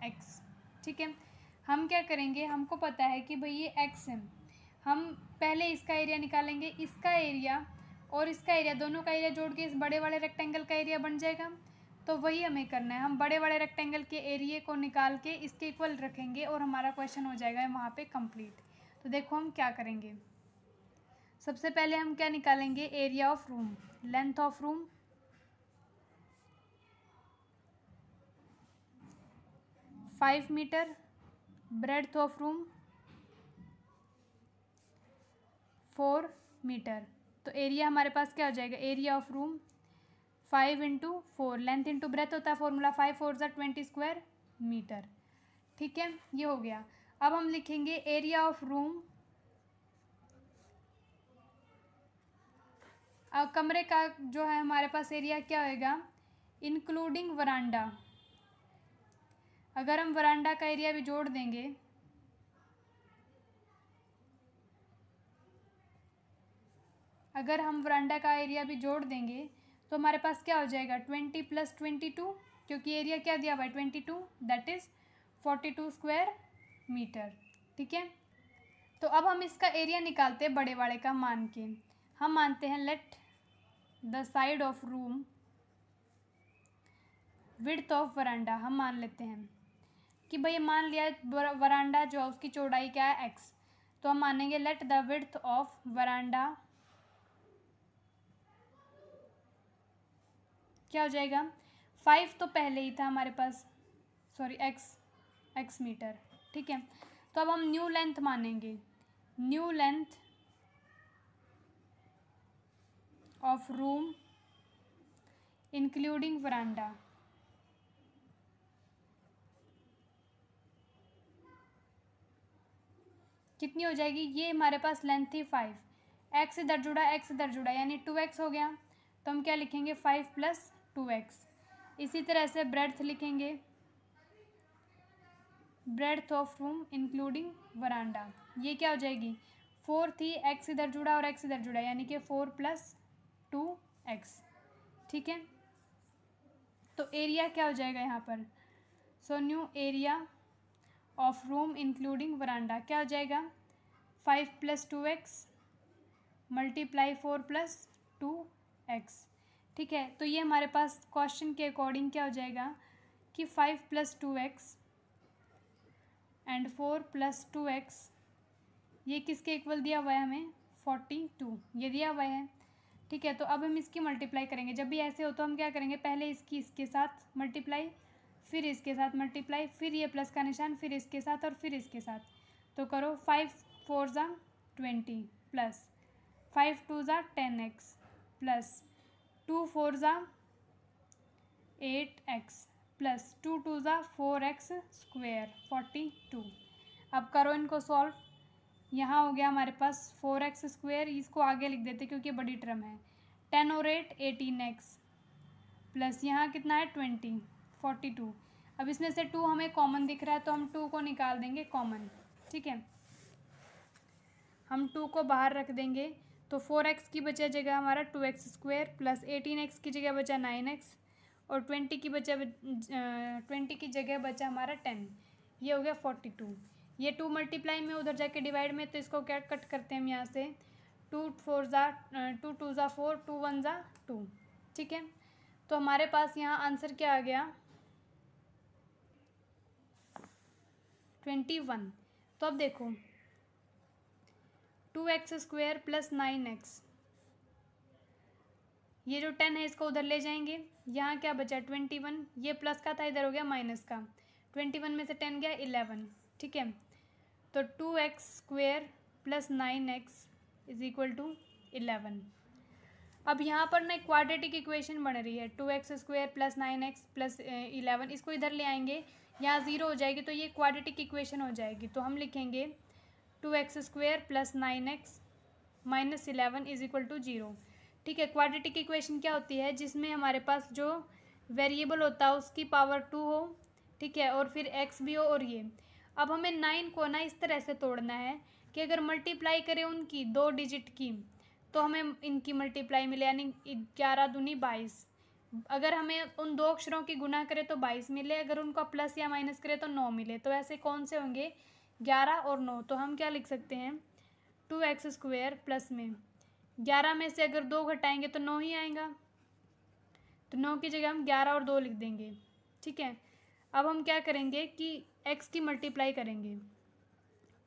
Speaker 1: एक्स ठीक है? हम क्या करेंगे? हमको पता है कि भाई ये एक्स है। हम पहले इसका एरिया निकालेंगे। इसका एरिया और इसका एरिया, दोनों का एरिया जोड़ के इस बड़े वाले रेक्टेंगल का एरिया बन जाएगा। तो वही हमें करना है। हम बड़े बड़े रेक्टेंगल के एरिए को निकाल के इसके इक्वल रखेंगे और हमारा क्वेश्चन हो जाएगा वहाँ पे कंप्लीट तो देखो हम क्या करेंगे। सबसे पहले हम क्या निकालेंगे? Area of room length of room five metre breadth of room four metre तो एरिया हमारे पास क्या हो जाएगा? Area of room five into four length into breadth होता है फॉर्मूला फाइव फोर ज़ा ट्वेंटी स्क्वायर मीटर ठीक है? ये हो गया। अब हम लिखेंगे एरिया ऑफ़ रूम कमरे का जो है हमारे पास एरिया क्या होएगा? इंक्लूडिंग वरांडा अगर हम वरांडा का एरिया भी जोड़ देंगे अगर हम वरांडा का एरिया भी जोड़ देंगे तो हमारे पास क्या हो जाएगा? ट्वेंटी प्लस ट्वेंटी टू, क्योंकि एरिया क्या दिया हुआ है? Twenty two that is forty two square metre ठीक है? तो अब हम इसका एरिया निकालते हैं बड़े वाले का मान के। हम मानते हैं let the side of room width of veranda हम मान लेते हैं कि भाई मान लिया वरांडा जो है, उसकी चौड़ाई क्या है? एक्स तो हम मानेंगे let the width of veranda क्या हो जाएगा? फाइव तो पहले ही था हमारे पास। सॉरी एक्स एक्स मीटर ठीक है? तो अब हम न्यू लेंथ मानेंगे। New length of room including veranda कितनी हो जाएगी? ये हमारे पास लेंथ थी फाइव एक्स इधर जुड़ा एक्स इधर जुड़ा, यानी टू एक्स हो गया। तो हम क्या लिखेंगे? Five plus two x. इसी तरह से ब्रेड्थ लिखेंगे। Breadth of room including veranda. ये क्या हो जाएगी? फोर थी, एक्स इधर जुड़ा और एक्स इधर जुड़ा, यानी कि फोर प्लस टू एक्स। ठीक है? तो एरिया क्या हो जाएगा यहाँ पर? So new area of room including veranda क्या हो जाएगा? Five plus two x multiply four plus two x ठीक है? तो ये हमारे पास क्वेश्चन के अकॉर्डिंग क्या हो जाएगा कि five plus two x and four plus two x ये किसके इक्वल दिया हुआ है हमें? फोर्टी टू ये दिया हुआ है। ठीक है तो अब हम इसकी मल्टीप्लाई करेंगे। जब भी ऐसे हो तो हम क्या करेंगे? पहले इसकी इसके साथ मल्टीप्लाई फिर इसके साथ मल्टीप्लाई फिर ये प्लस का निशान, फिर इसके साथ और फिर इसके साथ। तो करो फाइव फोर ज़ा ट्वेंटी प्लस फाइव टू ज़ा ten x plus two four ज़ा eight x plus two two ज़ा four x square forty two. अब करो इनको सॉल्व। यहाँ हो गया हमारे पास फोर एक्स स्क्वेयर। इसको आगे लिख देते क्योंकि बड़ी टर्म है। टेन और एट, एटीन एक्स। प्लस यहाँ कितना है? Twenty, forty two. अब इसमें से टू हमें कॉमन दिख रहा है तो हम टू को निकाल देंगे कॉमन ठीक है? हम टू को बाहर रख देंगे। तो फोर एक्स की बचा जगह हमारा two x square plus eighteen x की जगह बचा नाइन एक्स और ट्वेंटी की बचा ट्वेंटी की जगह बचा हमारा टेन। ये हो गया फोर्टी टू। ये टू मल्टीप्लाई में उधर जाके डिवाइड में तो इसको क्या कट करते हैं हम यहाँ से? टू फोर ज़ा टू टू ज़ा फोर, टू वन ज़ा टू। ठीक है? तो हमारे पास यहाँ आंसर क्या आ गया? Twenty one. तो अब देखो two x square plus nine x. ये जो टेन है, इसको उधर ले जाएँगे। यहाँ क्या बचा? Twenty one. ये प्लस का था, इधर हो गया माइनस का। ट्वेंटी वन में से टेन गया, इलेवन। ठीक है? तो two x square plus nine x is equal to eleven. अब यहाँ पर ना क्वाड्रेटिक इक्वेशन बन रही है। Two x square plus nine x plus eleven. इसको इधर ले आएँगे। यहाँ ज़ीरो हो जाएगी तो ये क्वाड्रेटिक इक्वेशन हो जाएगी। तो हम लिखेंगे two x square plus nine x minus eleven is equal to zero. ठीक है क्वाड्रेटिक इक्वेशन क्या होती है? जिसमें हमारे पास जो वेरिएबल होता है, उसकी पावर टू हो, ठीक है, और फिर एक्स भी हो और ये। अब हमें नाइन को ना इस तरह से तोड़ना है कि अगर मल्टीप्लाई करें उनकी दो डिजिट की तो हमें इनकी मल्टीप्लाई मिले, यानी ग्यारह दूनी बाईस। अगर हमें उन दो अक्षरों की गुना करें तो बाईस मिले, अगर उनका प्लस या माइनस करें तो नौ मिले। तो ऐसे कौन से होंगे? ग्यारह और नौ तो हम क्या लिख सकते हैं? टू एक्स स्क्वेयर प्लस में। ग्यारह में से अगर दो घटाएँगे तो नौ ही आएगा। तो नौ की जगह हम ग्यारह और दो लिख देंगे। ठीक है? अब हम क्या करेंगे कि एक्स की मल्टीप्लाई करेंगे।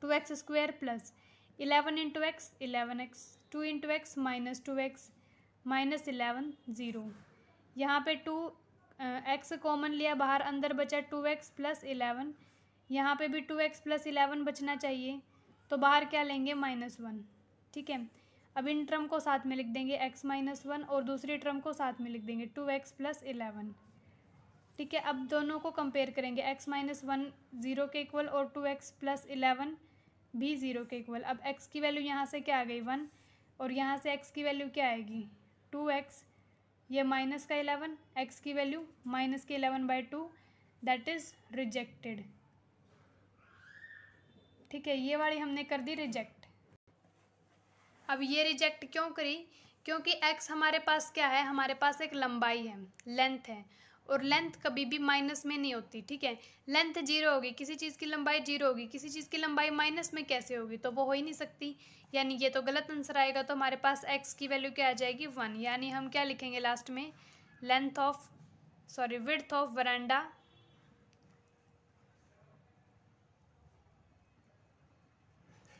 Speaker 1: Two x square plus eleven into x, eleven x, two into x minus two x, minus eleven, zero. यहाँ पे टू एक्स कॉमन लिया बाहर अंदर बचा टू एक्स प्लस इलेवन यहाँ पे भी टू एक्स प्लस इलेवन बचना चाहिए तो बाहर क्या लेंगे? Minus one. ठीक है? अब इन टर्म को साथ में लिख देंगे, एक्स माइनस वन और दूसरी टर्म को साथ में लिख देंगे, टू एक्स प्लस इलेवन। ठीक है? अब दोनों को कंपेयर करेंगे, एक्स माइनस वन ज़ीरो के इक्वल और टू एक्स प्लस इलेवन भी ज़ीरो के इक्वल। अब एक्स की वैल्यू यहाँ से क्या आ गई? वन। और यहाँ से एक्स की वैल्यू क्या आएगी? Two x. ये माइनस का इलेवन, एक्स की वैल्यू माइनस के eleven by two, that is rejected. ठीक है, ये वाली हमने कर दी रिजेक्ट अब ये रिजेक्ट क्यों करी? क्योंकि एक्स हमारे पास क्या है? हमारे पास एक लंबाई है लेंथ है, और लेंथ कभी भी माइनस में नहीं होती, ठीक है? लेंथ ज़ीरो होगी, किसी चीज़ की लंबाई ज़ीरो होगी, किसी चीज़ की लंबाई माइनस में कैसे होगी? तो वो हो ही नहीं सकती, यानी ये तो गलत आंसर आएगा तो हमारे पास एक्स की वैल्यू क्या आ जाएगी? वन यानी हम क्या लिखेंगे लास्ट में? Length of sorry width of veranda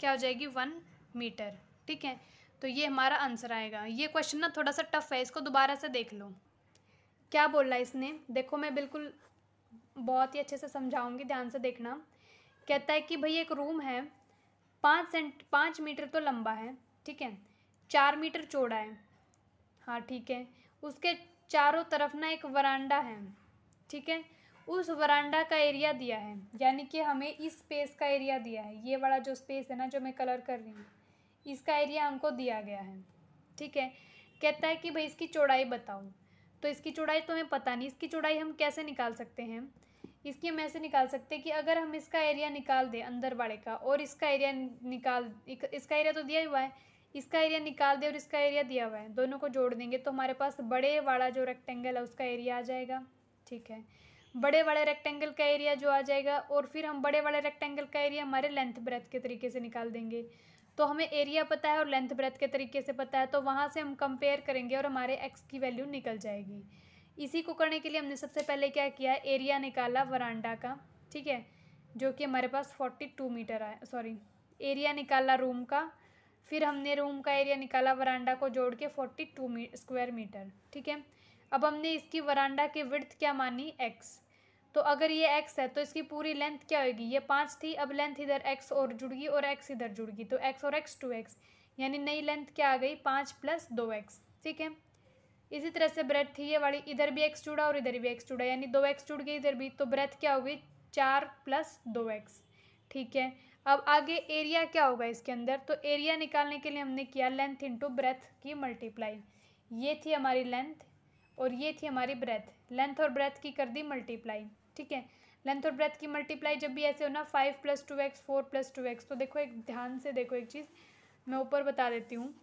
Speaker 1: क्या हो जाएगी? वन मीटर ठीक है? तो ये हमारा आंसर आएगा। ये क्वेश्चन ना थोड़ा सा टफ है, इसको दोबारा से देख लो। क्या बोल रहा है इसने? देखो, मैं बिल्कुल बहुत ही अच्छे से समझाऊँगी, ध्यान से देखना। कहता है कि भाई, एक रूम है। पाँच सेंट पाँच मीटर तो लंबा है, ठीक है? चार मीटर चौड़ा है। हाँ ठीक है। उसके चारों तरफ़ ना एक वरांडा है, ठीक है? उस वरांडा का एरिया दिया है, यानी कि हमें इस स्पेस का एरिया दिया है। ये वाला जो स्पेस है ना, जो मैं कलर कर रही हूँ, इसका एरिया हमको दिया गया है, ठीक है? कहता है कि भाई इसकी चौड़ाई बताओ। तो इसकी चौड़ाई तो हमें पता नहीं, इसकी चौड़ाई हम कैसे निकाल सकते हैं? इसकी हम ऐसे निकाल सकते हैं कि अगर हम इसका एरिया निकाल दें अंदर वाले का, और इसका एरिया निकाल इसका एरिया तो दिया हुआ है, इसका एरिया निकाल दें और इसका एरिया दिया हुआ है, दोनों को जोड़ देंगे तो हमारे पास बड़े वाला जो रेक्टेंगल है, उसका एरिया आ जाएगा, ठीक है? बड़े वाले रेक्टेंगल का एरिया जो आ जाएगा और फिर हम बड़े वाले रेक्टेंगल का एरिया हमारे लेंथ ब्रेथ के तरीके से निकाल देंगे। तो हमें एरिया पता है और लेंथ ब्रेथ के तरीके से पता है तो वहाँ से हम कंपेयर करेंगे और हमारे एक्स की वैल्यू निकल जाएगी। इसी को करने के लिए हमने सबसे पहले क्या किया एरिया निकाला वरांडा का, ठीक है? जो कि हमारे पास फोर्टी टू मीटर आया सॉरी एरिया निकाला रूम का, फिर हमने रूम का एरिया निकाला वरांडा को जोड़ के फोर्टी टू मी स्क्वायर मीटर ठीक है? अब हमने इसकी वरांडा की विर्थ क्या मानी एक्स तो अगर ये एक्स है तो इसकी पूरी लेंथ क्या होगी? ये पाँच थी, अब लेंथ इधर एक्स और जुड़ गई और एक्स इधर जुड़ गई तो एक्स और एक्स टू एक्स यानी नई लेंथ क्या आ गई? पाँच प्लस दो एक्स ठीक है? इसी तरह से ब्रेथ थी ये वाली, इधर भी एक्स जुड़ा और इधर भी एक्स जुड़ा, यानी दो एक्स जुड़ गई इधर भी तो ब्रेथ क्या हो गई चार प्लस दो एक्स ठीक है? अब आगे एरिया क्या होगा इसके अंदर? तो एरिया निकालने के लिए हमने किया लेंथ इंटू ब्रेथ की मल्टीप्लाई ये थी हमारी लेंथ और ये थी हमारी ब्रेथ लेंथ और ब्रेथ की कर दी मल्टीप्लाई ठीक है? लेंथ और ब्रेथ की मल्टीप्लाई जब भी ऐसे हो ना five plus two x four plus two x तो देखो एक ध्यान से देखो एक चीज़, मैं ऊपर बता देती हूँ।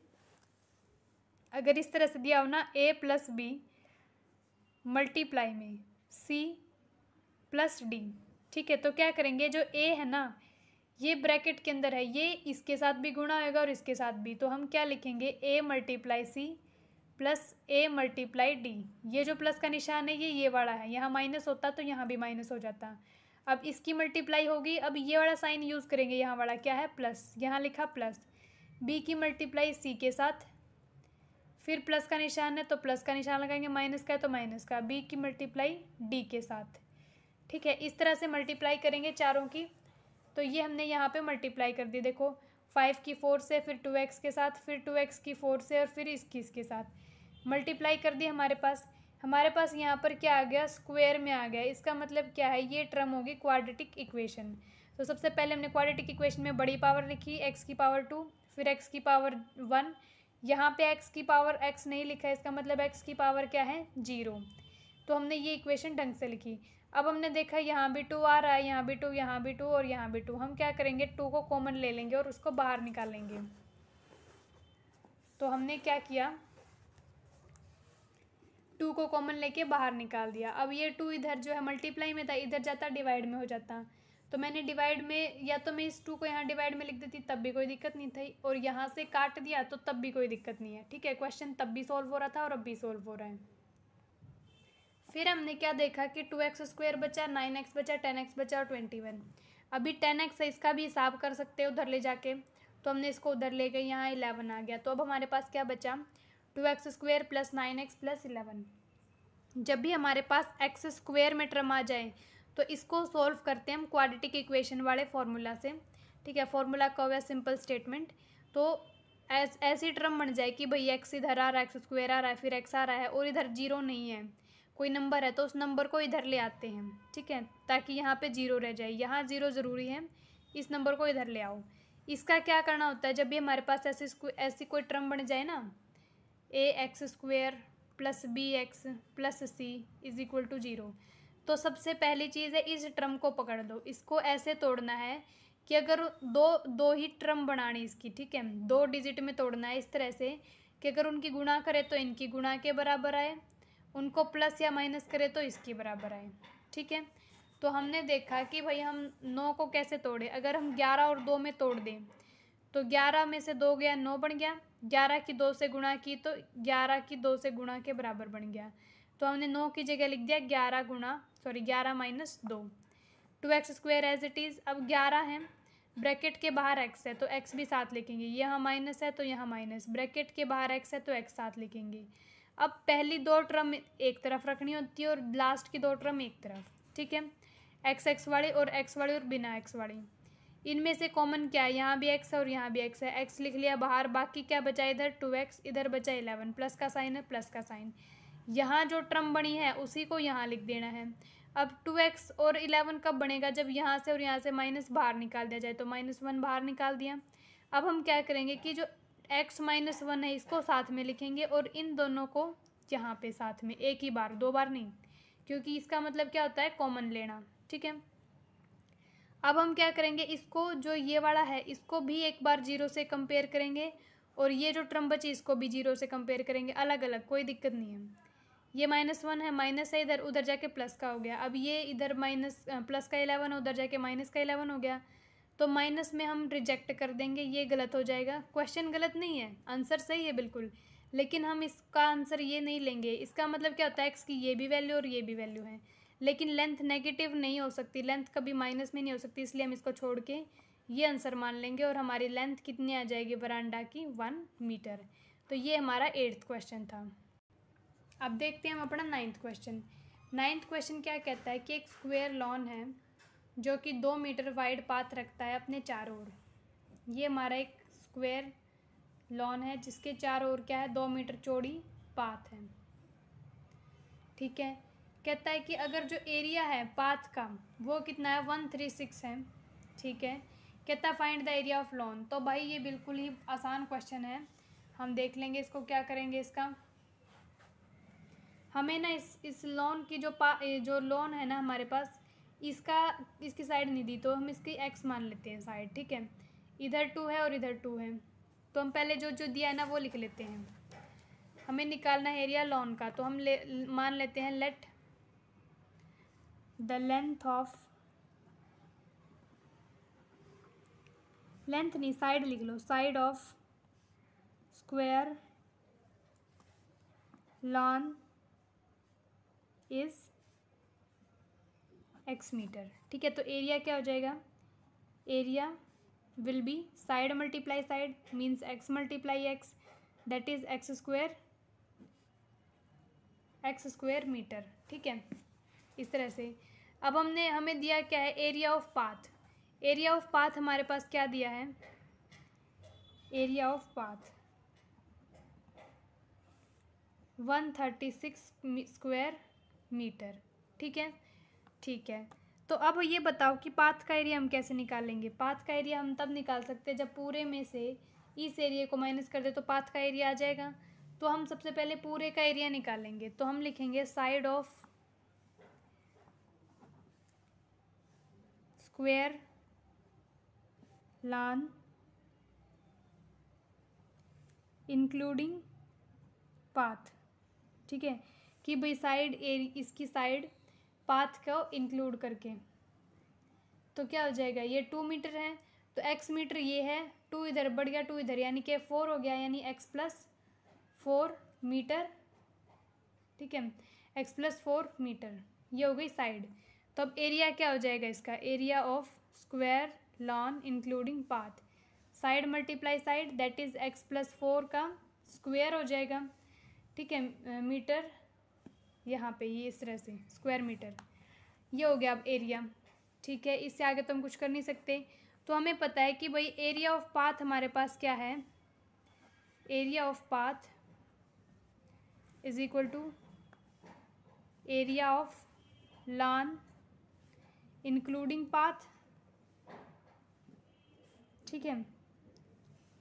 Speaker 1: अगर इस तरह से दिया हो ना ए प्लस बी मल्टीप्लाई में सी प्लस डी ठीक है? तो क्या करेंगे? जो ए है ना, ये ब्रैकेट के अंदर है, ये इसके साथ भी गुणा होगा और इसके साथ भी। तो हम क्या लिखेंगे? A multiply c plus a multiply d. ये जो प्लस का निशान है, ये ये वाला है। यहाँ माइनस होता तो यहाँ भी माइनस हो जाता। अब इसकी मल्टीप्लाई होगी। अब ये वाला साइन यूज़ करेंगे। यहाँ वाला क्या है? प्लस। यहाँ लिखा प्लस। बी की मल्टीप्लाई सी के साथ। फिर प्लस का निशान है तो प्लस का निशान लगाएँगे। माइनस का है तो माइनस का। बी की मल्टीप्लाई डी के साथ। ठीक है? इस तरह से मल्टीप्लाई करेंगे चारों की। तो ये हमने यहाँ पे मल्टीप्लाई कर दी। देखो, फाइव की फोर से, फिर टू एक्स के साथ, फिर टू एक्स की फोर से, और फिर इसकी इसके साथ। मल्टीप्लाई कर दी हमारे पास। हमारे पास यहाँ पर क्या आ गया? स्क्वायर में आ गया। इसका मतलब क्या है? ये टर्म होगी क्वाड्रेटिक इक्वेशन तो सबसे पहले हमने क्वाड्रेटिक इक्वेशन में बड़ी पावर लिखी एक्स की पावर टू फिर एक्स की पावर वन यहाँ पे एक्स की पावर एक्स नहीं लिखा है इसका मतलब एक्स की पावर क्या है? ज़ीरो तो हमने ये इक्वेशन ढंग से लिखी। अब हमने देखा यहाँ भी टू आ रहा है, यहाँ भी टू यहाँ भी टू और यहाँ भी टू हम क्या करेंगे? टू को कॉमन ले लेंगे और उसको बाहर निकालेंगे। तो हमने क्या किया? टू को कॉमन लेके बाहर निकाल दिया। अब ये टू इधर जो है मल्टीप्लाई में था, इधर जाता डिवाइड में हो जाता। तो मैंने डिवाइड में, या तो मैं इस टू को यहाँ डिवाइड में लिख देती, तब भी कोई दिक्कत नहीं थी। और यहाँ से काट दिया तो तब भी कोई दिक्कत नहीं है। ठीक है क्वेश्चन तब भी सॉल्व हो रहा था और अब भी सॉल्व हो रहा है। फिर हमने क्या देखा कि टू एक्स स्क्वायर बचा नाइन एक्स बचा टेन एक्स बचा और ट्वेंटी वन अभी टेन एक्स है, इसका भी हिसाब कर सकते हैं उधर ले जाके। तो हमने इसको उधर ले गए, यहाँ इलेवन आ गया। तो अब हमारे पास क्या बचा? Two x square plus nine x plus eleven. जब भी हमारे पास एक्स स्क्वायर में टर्म आ जाए तो इसको सॉल्व करते हैं हम क्वाड्रेटिक इक्वेशन वाले फॉर्मूला से। ठीक है, फॉर्मूला का हुआ सिंपल स्टेटमेंट। तो ऐस, ऐसी टर्म बन जाए कि भाई एक्स इधर आ रहा है, एक्स स्क्वायर आ रहा है, फिर एक्स आ रहा है, और इधर ज़ीरो नहीं है, कोई नंबर है तो उस नंबर को इधर ले आते हैं। ठीक है, ताकि यहाँ पे ज़ीरो रह जाए। यहाँ ज़ीरो ज़रूरी है, इस नंबर को इधर ले आओ। इसका क्या करना होता है, जब भी हमारे पास ऐसी ऐसी कोई टर्म बन जाए ना a x square plus b x plus c is equal to zero. तो सबसे पहली चीज़ है, इस ट्रम को पकड़ दो इसको ऐसे तोड़ना है कि अगर दो दो ही ट्रम बनानी इसकी, ठीक है? दो डिजिट में तोड़ना है इस तरह से कि अगर उनकी गुणा करें तो इनकी गुणा के बराबर आए, उनको प्लस या माइनस करें तो इसके बराबर आए, ठीक है? तो हमने देखा कि भाई हम नौ को कैसे तोड़े? अगर हम ग्यारह और दो में तोड़ दें तो ग्यारह में से दो गया, नौ बन गया। ग्यारह की दो से गुणा की तो ग्यारह की दो से गुणा के बराबर बन गया। तो हमने नौ की जगह लिख दिया, ग्यारह गुणा सॉरी ग्यारह माइनस दो। Two x square as it is अब ग्यारह है, ब्रैकेट के बाहर एक्स है तो एक्स भी साथ लिखेंगे। यहाँ माइनस है तो यहाँ माइनस ब्रैकेट के बाहर एक्स है तो एक्स साथ लिखेंगे। अब पहली दो ट्रम एक तरफ़ रखनी होती है और लास्ट की दो ट्रम एक तरफ़, ठीक है? एक्स एक्स वाली और एक्स वाली और बिना एक्स वाली। इनमें से कॉमन क्या है? यहाँ भी एक्स है और यहाँ भी एक्स है। एक्स लिख लिया बाहर, बाकी क्या बचा इधर? टू एक्स इधर बचा इलेवन प्लस का साइन है प्लस का साइन यहाँ जो ट्रम बनी है, उसी को यहाँ लिख देना है। अब टू एक्स और इलेवन कब बनेगा? जब यहाँ से और यहाँ से माइनस बाहर निकाल दिया जाए तो माइनस वन बाहर निकाल दिया। अब हम क्या करेंगे कि जो एक्स माइनस वन है, इसको साथ में लिखेंगे और इन दोनों को यहाँ पे साथ में, एक ही बार, दो बार नहीं, क्योंकि इसका मतलब क्या होता है? कॉमन लेना, ठीक है? अब हम क्या करेंगे, इसको जो ये वाला है, इसको भी एक बार ज़ीरो से कंपेयर करेंगे और ये जो ट्रम बची, इसको भी ज़ीरो से कंपेयर करेंगे। अलग अलग कोई दिक्कत नहीं है। ये माइनस वन है माइनस है, इधर, उधर जाके प्लस का हो गया। अब ये इधर माइनस प्लस का इलेवन है उधर जाके माइनस का इलेवन हो गया। तो माइनस में हम रिजेक्ट कर देंगे, ये गलत हो जाएगा। क्वेश्चन गलत नहीं है आंसर सही है बिल्कुल। लेकिन हम इसका आंसर ये नहीं लेंगे। इसका मतलब क्या होता है एक्स की ये भी वैल्यू और ये भी वैल्यू है। लेकिन लेंथ नेगेटिव नहीं हो सकती लेंथ कभी माइनस में नहीं हो सकती, इसलिए हम इसको छोड़ के ये आंसर मान लेंगे और हमारी लेंथ कितनी आ जाएगी बरांडा की? वन मीटर तो ये हमारा एट्थ क्वेश्चन था। अब देखते हैं हम अपना नाइन्थ क्वेश्चन नाइन्थ क्वेश्चन क्या कहता है कि एक स्क्वेयर लॉन है जो कि दो मीटर वाइड पाथ रखता है अपने चार ओर। ये हमारा एक स्क्वेयर लॉन है जिसके चार ओर क्या है? दो मीटर चौड़ी पाथ है। ठीक है? कहता है कि अगर जो एरिया है पाथ का वो कितना है? वन थ्री सिक्स है। ठीक है? कहता find the area of lawn तो भाई, ये बिल्कुल ही आसान क्वेश्चन है। हम देख लेंगे इसको क्या करेंगे इसका। हमें ना इस इस लोन की जो पा जो लोन है ना हमारे पास, इसका, इसकी साइड नहीं दी तो हम इसकी एक्स मान लेते हैं साइड ठीक है? इधर टू है और इधर टू है। तो हम पहले जो जो दिया है ना, वो लिख लेते हैं। हमें निकालना है एरिया लॉन का तो हम ले, मान लेते हैं let the length of length नहीं साइड लिख लो side of square lawn is x metre ठीक है तो एरिया क्या हो जाएगा? Area will be side multiply side means x multiply x that is x square x square metre ठीक है? इस तरह से। अब हमने, हमें दिया क्या है? Area of path area of path हमारे पास क्या दिया है? Area of path one thirty six square metre ठीक है? ठीक है. तो अब ये बताओ कि पाथ का एरिया हम कैसे निकालेंगे? पाथ का एरिया हम तब निकाल सकते हैं जब पूरे में से इस एरिया को माइनस कर दे तो पाथ का एरिया आ जाएगा। तो हम सबसे पहले पूरे का एरिया निकालेंगे। तो हम लिखेंगे side of square lawn including path ठीक है? कि भाई साइड इसकी साइड पाथ को इंक्लूड करके। तो क्या हो जाएगा? ये टू मीटर है तो एक्स मीटर ये है टू इधर बढ़ गया टू इधर, यानी कि फोर हो गया, यानी एक्स प्लस फोर मीटर ठीक है? एक्स प्लस फोर मीटर ये हो गई साइड तो अब एरिया क्या हो जाएगा इसका? Area of square lawn including path side multiply side that is x plus four का स्क्वेयर हो जाएगा। ठीक है मीटर यहाँ पे, ये इस तरह से स्क्वायर मीटर ये हो गया अब एरिया ठीक है, इससे आगे तो हम कुछ कर नहीं सकते। तो हमें पता है कि भाई एरिया ऑफ़ पाथ हमारे पास क्या है? Area of path is equal to area of lawn including path ठीक है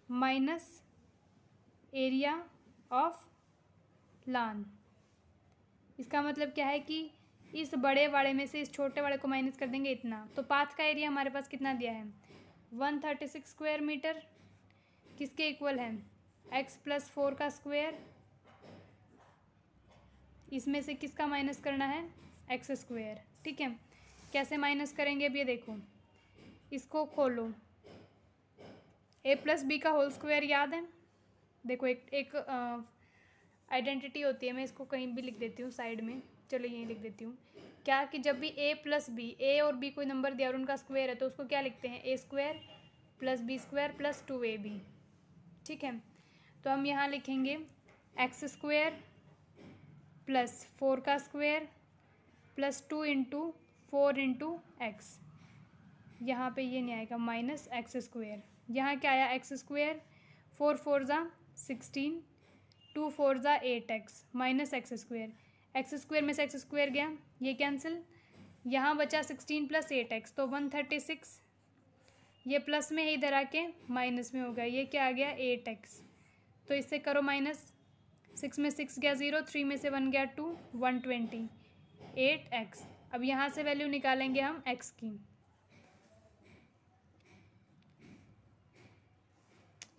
Speaker 1: माइनस एरिया ऑफ़ लान इसका मतलब क्या है कि इस बड़े वाले में से इस छोटे वाले को माइनस कर देंगे इतना। तो पाथ का एरिया हमारे पास कितना दिया है? One thirty six square metre किसके इक्वल है? एक्स प्लस फोर का स्क्वायर इसमें से किसका माइनस करना है? एक्स स्क्वायर ठीक है? कैसे माइनस करेंगे? अब ये देखो। इसको खोलो। ए प्लस बी का होल स्क्वायर याद है? देखो, एक एक आइडेंटिटी होती है। मैं इसको कहीं भी लिख देती हूँ साइड में। चलो, यहीं लिख देती हूँ। क्या कि जब भी ए प्लस बी ए और बी कोई नंबर दिया और उनका स्क्वायर है तो उसको क्या लिखते हैं? A square plus b square plus two a b ठीक है? तो हम यहाँ लिखेंगे एक्स स्क्वायर प्लस फोर का square plus two into four into x. यहाँ पर ये नहीं आएगा, माइनस एक्स स्क्वेयर। यहाँ क्या आया, एक्स स्क्वायर? फोर फोर ज़ा सिक्सटीन, टू फोर ज़ा eight x, minus x square. X square में से एक्स स्क्वेयर गया, ये कैंसिल। यहाँ बचा सिक्सटीन प्लस एट एक्स तो वन थर्टी सिक्स। ये प्लस में है इधर आके माइनस में हो गया, ये क्या आ गया, एट एक्स। तो इससे करो माइनस। सिक्स में सिक्स गया ज़ीरो, थ्री में से वन गया two, one twenty. Eight x. अब यहाँ से वैल्यू निकालेंगे हम एक्स की।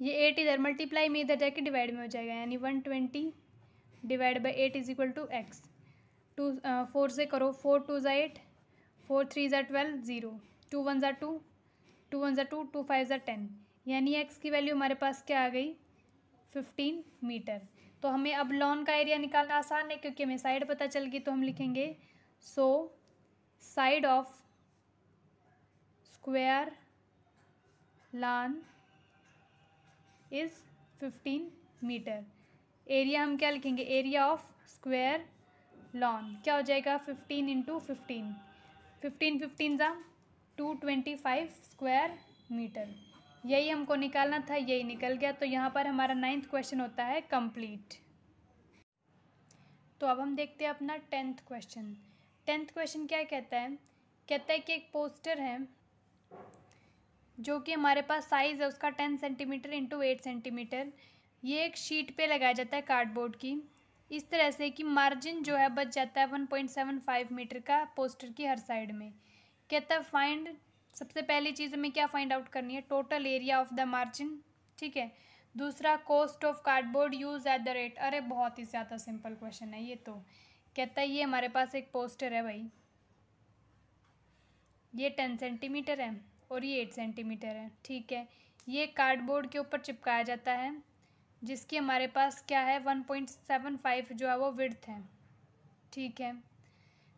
Speaker 1: ये एट इधर मल्टीप्लाई में इधर जाके डिवाइड में हो जाएगा, यानी one twenty divide by eight is equal to x two four से करो फोर टू ज़ा एट फोर थ्री ज़ा ट्वेल्व ज़ीरो टू वन ज़ा टू टू वन ज़ा टू टू फाइव ज़ा टेन यानी एक्स की वैल्यू हमारे पास क्या आ गई? फिफ्टीन मीटर तो हमें अब लॉन का एरिया निकालना आसान है, क्योंकि हमें साइड पता चल गई तो हम लिखेंगे so side of square lawn is fifteen metre. Area हम क्या लिखेंगे? Area of square lawn. क्या हो जाएगा? Fifteen into fifteen. Fifteen fifteen ज़ा two twenty five square metre. यही हमको निकालना था, यही निकल गया। तो यहाँ पर हमारा नाइन्थ क्वेश्चन होता है कंप्लीट। तो अब हम देखते हैं अपना टेंथ क्वेश्चन। टेंथ क्वेश्चन क्या कहता है? कहता है कि एक पोस्टर है जो कि हमारे पास साइज़ है, उसका ten centimetre into eight centimetre ये एक शीट पे लगाया जाता है कार्डबोर्ड की। इस तरह से कि मार्जिन जो है, बच जाता है one point seven five metre का पोस्टर की हर साइड में। कहता है फाइंड सबसे पहली चीज़ हमें क्या फाइंड आउट करनी है? Total area of the margin ठीक है? दूसरा cost of cardboard use at the rate अरे, बहुत ही ज़्यादा सिंपल क्वेश्चन है ये तो। कहता है, ये हमारे पास एक पोस्टर है भाई। ये टेन सेंटीमीटर है और ये एट सेंटीमीटर है, ठीक है। ये कार्डबोर्ड के ऊपर चिपकाया जाता है, जिसकी हमारे पास क्या है, वन पॉइंट सेवन फाइव जो है वो विर्थ है, ठीक है।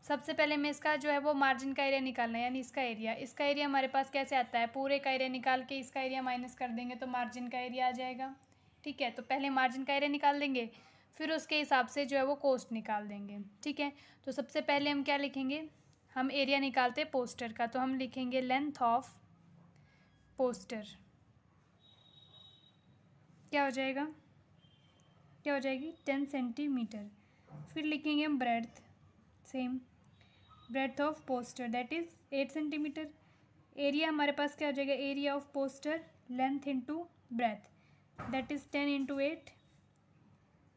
Speaker 1: सबसे पहले हमें इसका जो है वो मार्जिन का एरिया निकालना है, यानी इसका एरिया। इसका एरिया हमारे पास कैसे आता है? पूरे का एरिया निकाल के इसका एरिया माइनस कर देंगे तो मार्जिन का एरिया आ जाएगा, ठीक है। तो पहले मार्जिन का एरिया निकाल देंगे फिर उसके हिसाब से जो है वो कोस्ट निकाल देंगे, ठीक है? तो सबसे पहले हम क्या लिखेंगे? हम एरिया निकालते हैं पोस्टर का तो हम लिखेंगे लेंथ ऑफ़ पोस्टर क्या हो जाएगा? क्या हो जाएगी? टेन सेंटीमीटर फिर लिखेंगे हम breadth same breadth of poster that is eight centimetre area हमारे पास क्या हो जाएगा? Area of poster length into breadth that is ten into eight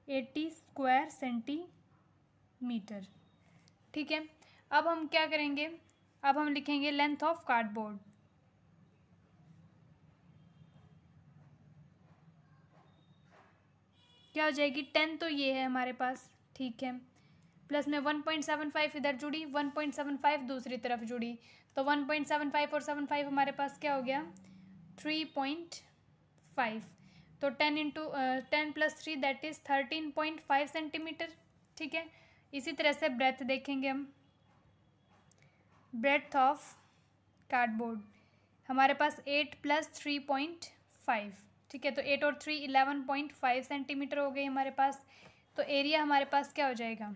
Speaker 1: eighty square centimetre. ठीक है? अब हम क्या करेंगे? अब हम लिखेंगे लेंथ ऑफ़ कार्डबोर्ड। क्या हो जाएगी? टेन तो ये है हमारे पास। ठीक है। प्लस में वन पॉइंट सेवन फाइव इधर जुड़ी, वन पॉइंट सेवन फाइव दूसरी तरफ़ जुड़ी। तो वन पॉइंट सेवन फाइव और सेवन फाइव हमारे पास क्या हो गया? Three point five. तो ten into ten plus three that is thirteen point five centimetre ठीक है? इसी तरह से ब्रेथ देखेंगे हम। ब्रेथ ऑफ़ कार्डबोर्ड हमारे पास eight plus three point five ठीक है? तो एट और three eleven point five centimetre हो गई हमारे पास। तो एरिया हमारे पास क्या हो जाएगा?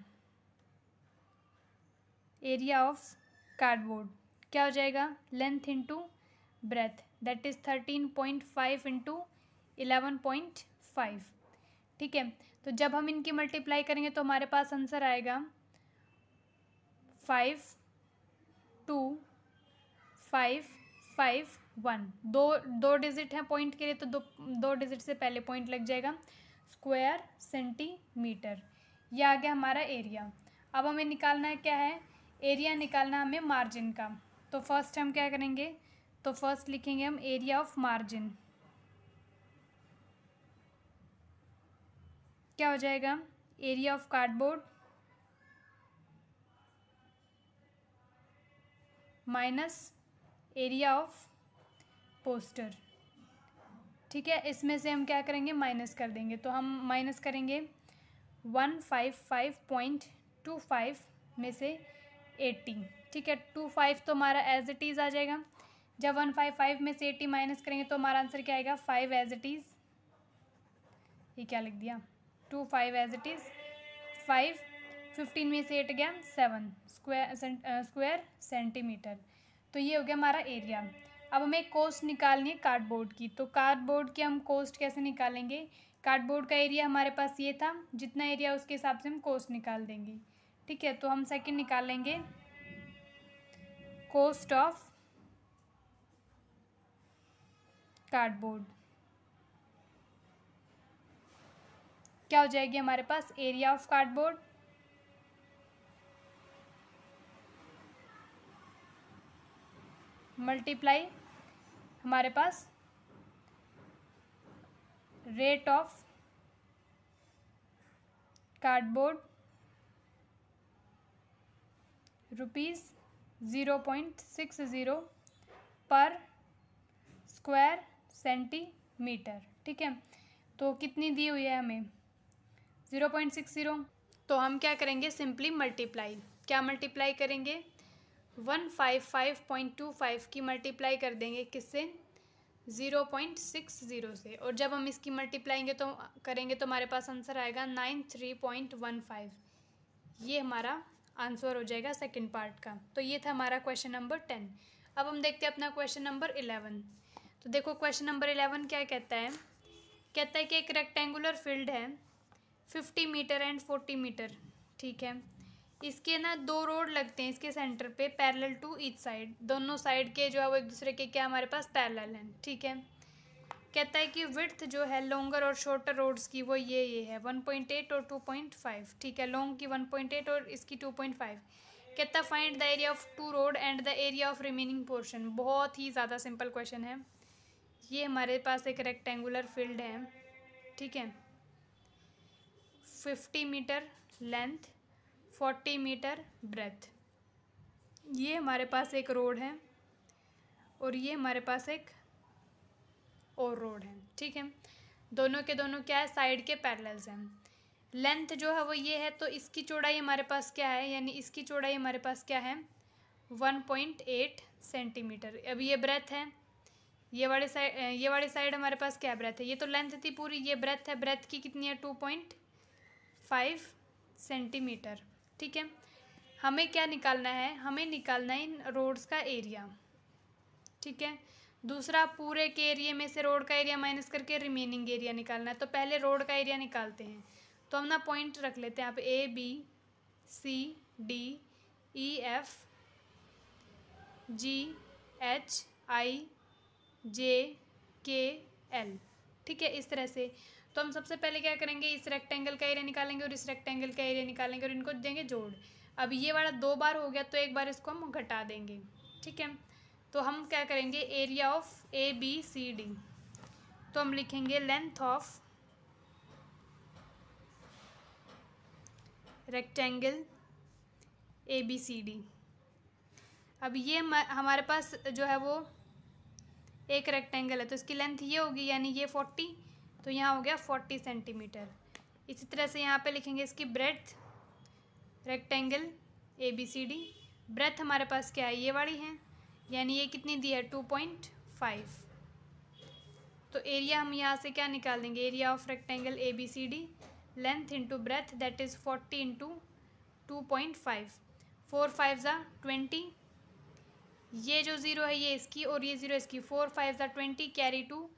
Speaker 1: एरिया ऑफ़ कार्डबोर्ड क्या हो जाएगा? Length into breadth that is thirteen point five into eleven point five. ठीक है? तो जब हम इनकी मल्टीप्लाई करेंगे तो हमारे पास आंसर आएगा five two five five one दो दो डिजिट हैं पॉइंट के लिए तो दो दो डिजिट से पहले पॉइंट लग जाएगा स्क्वायर सेंटीमीटर ये आ गया हमारा एरिया अब हमें निकालना है क्या है? एरिया निकालना हमें मार्जिन का। तो फ़र्स्ट हम क्या करेंगे? तो फ़र्स्ट लिखेंगे हम एरिया ऑफ़ मार्जिन क्या हो जाएगा? Area of cardboard minus area of poster ठीक है? इसमें से हम क्या करेंगे? माइनस कर देंगे। तो हम माइनस करेंगे one five five point two five में से एट्टी ठीक है? टू फाइव तो हमारा एज इट इज़ आ जाएगा। जब वन फाइव फाइव में से एट्टी माइनस करेंगे तो हमारा आंसर क्या आएगा? फाइव एज इट इज़ ये क्या लिख दिया? Two five as it is five fifteen में से एट गया सेवन स्क्वायर स्क्वायर सेंटीमीटर तो ये हो गया हमारा एरिया अब हमें कोस्ट निकालनी है कार्डबोर्ड की. तो कार्डबोर्ड की हम कोस्ट कैसे निकालेंगे? कार्डबोर्ड का एरिया हमारे पास ये था. जितना एरिया उसके हिसाब से हम कोस्ट निकाल देंगे. ठीक है तो हम सेकंड निकाल लेंगे कोस्ट ऑफ़ कार्डबोर्ड क्या हो जाएगी हमारे पास? एरिया ऑफ़ कार्डबोर्ड मल्टीप्लाई हमारे पास rate of cardboard rupees zero point six zero पर स्क्वायर सेंटीमीटर ठीक है? तो कितनी दी हुई है हमें? Zero point six zero. तो हम क्या करेंगे? Simply multiply. क्या मल्टीप्लाई करेंगे? One five five point two five की मल्टीप्लाई कर देंगे किससे? ज़ीरो पॉइंट सिक्स ज़ीरो से। और जब हम इसकी मल्टीप्लाइंगे तो करेंगे तो हमारे पास आंसर आएगा nine three point one five. ये हमारा आंसर हो जाएगा सेकंड पार्ट का। तो ये था हमारा क्वेश्चन नंबर टेन। अब हम देखते हैं अपना क्वेश्चन नंबर इलेवन। तो देखो, क्वेश्चन नंबर इलेवन क्या कहता है? कहता है कि एक रेक्टेंगुलर फ़ील्ड है। Fifty metre and forty metre, ठीक है? इसके ना दो रोड लगते हैं इसके सेंटर पे पैरेलल टू ईच साइड दोनों साइड के जो है, वो एक दूसरे के क्या हमारे पास पैरेलल हैं, ठीक है? कहता है कि विड्थ जो है लॉन्गर और शॉर्टर रोड्स की, वो ये ये है वन पॉइंट एट और टू पॉइंट फाइव ठीक है? लॉन्ग की वन पॉइंट एट और इसकी टू पॉइंट फाइव कहता find the area of two road and the area of remaining portion बहुत ही ज़्यादा सिंपल क्वेश्चन है। ये हमारे पास एक रेक्टेंगुलर फ़ील्ड है, ठीक है? Fifty metre length, forty metre breadth. ये हमारे पास एक रोड है और ये हमारे पास एक और रोड है, ठीक है? दोनों के दोनों क्या है? साइड के पैरेलल्स हैं। लेंथ जो है वो ये है तो इसकी चौड़ाई हमारे पास क्या है? यानी इसकी चौड़ाई हमारे पास क्या है? One point eight centimetre. अब ये ब्रेथ है। ये वाले साइड ये वाली साइड हमारे पास क्या ब्रेथ है? ये तो लेंथ थी पूरी, ये ब्रेथ है। ब्रेथ की कितनी है? टू पॉइंट फाइव सेंटीमीटर, ठीक है? हमें क्या निकालना है? हमें निकालना है इन रोड्स का एरिया, ठीक है? दूसरा, पूरे के एरिए में से रोड का एरिया माइनस करके रिमेनिंग एरिया निकालना है। तो पहले रोड का एरिया निकालते हैं। तो हम ना पॉइंट रख लेते हैं। आप A B C D E F G H I J K L ठीक है? इस तरह से। तो हम सबसे पहले क्या करेंगे, इस रेक्टेंगल का एरिया निकालेंगे और इस रेक्टेंगल का एरिया निकालेंगे और इनको देंगे जोड़। अब ये वाला दो बार हो गया तो एक बार इसको हम घटा देंगे, ठीक है? तो हम क्या करेंगे area of A B C D तो हम लिखेंगे length of rectangle A B C D अब ये हमारे पास जो है वो एक रेक्टेंगल है तो इसकी लेंथ ये होगी, यानी ये फोर्टी तो यहाँ हो गया फोर्टी सेंटीमीटर। इसी तरह से यहाँ पे लिखेंगे इसकी breadth rectangle A B C D breadth हमारे पास क्या है? ये वाली है, यानी ये कितनी दी है? टू पॉइंट फाइव तो एरिया हम यहाँ से क्या निकाल देंगे? Area of rectangle A B C D length into breadth that is forty into two point five four five ज़ा ट्वेंटी ये जो ज़ीरो है, ये इसकी और ये ज़ीरो इसकी। फोर फाइव ज़ा twenty carry two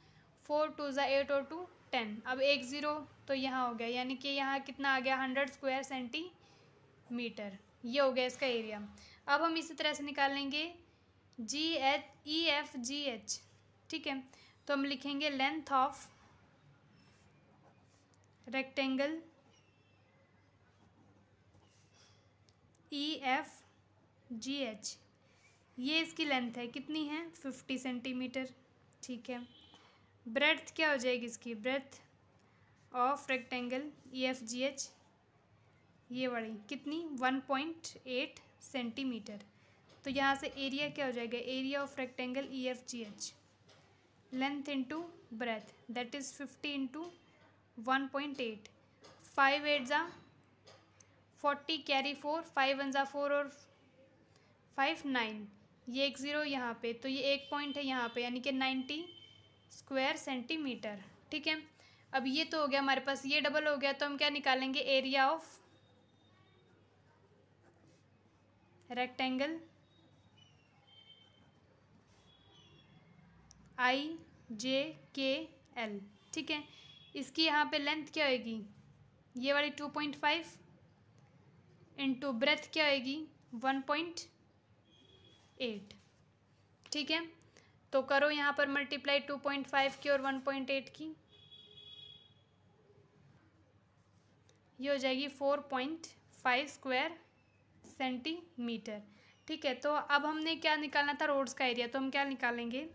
Speaker 1: four two ज़ा एट और टू टेन। अब एक ज़ीरो तो यहाँ हो गया, यानी कि यहाँ कितना आ गया? Hundred square centimetre. ये हो गया इसका एरिया। अब हम इसी तरह से निकाल लेंगे G H, E F, G H. ठीक है? तो हम लिखेंगे length of rectangle E F, G H. ये इसकी लेंथ है। कितनी है? Fifty centimetre. ठीक है? ब्रेथ क्या हो जाएगी इसकी? Breadth of rectangle E F G H ये वाली। कितनी? One point eight centimetre. तो यहाँ से एरिया क्या हो जाएगा? Area of rectangle E F G H length into breadth that is fifty into one point eight. Five eight ज़ा forty, carry four, five one ज़ा फोर और फाइव नाइन। ये एक ज़ीरो यहाँ पे तो ये एक पॉइंट है यहाँ पे, यानी कि नाइन्टी स्क्वायर सेंटीमीटर, ठीक है? अब ये तो हो गया हमारे पास, ये डबल हो गया तो हम क्या निकालेंगे? Area of rectangle I J K L, ठीक है? इसकी यहाँ पे लेंथ क्या होएगी? ये वाली two point five into breadth क्या होएगी? वन पॉइंट एट, ठीक है? तो करो यहाँ पर मल्टीप्लाई टू पॉइंट फाइव की और वन पॉइंट एट की। ये हो जाएगी four point five square centimetre ठीक है तो अब हमने क्या निकालना था? रोड्स का एरिया तो हम क्या निकालेंगे?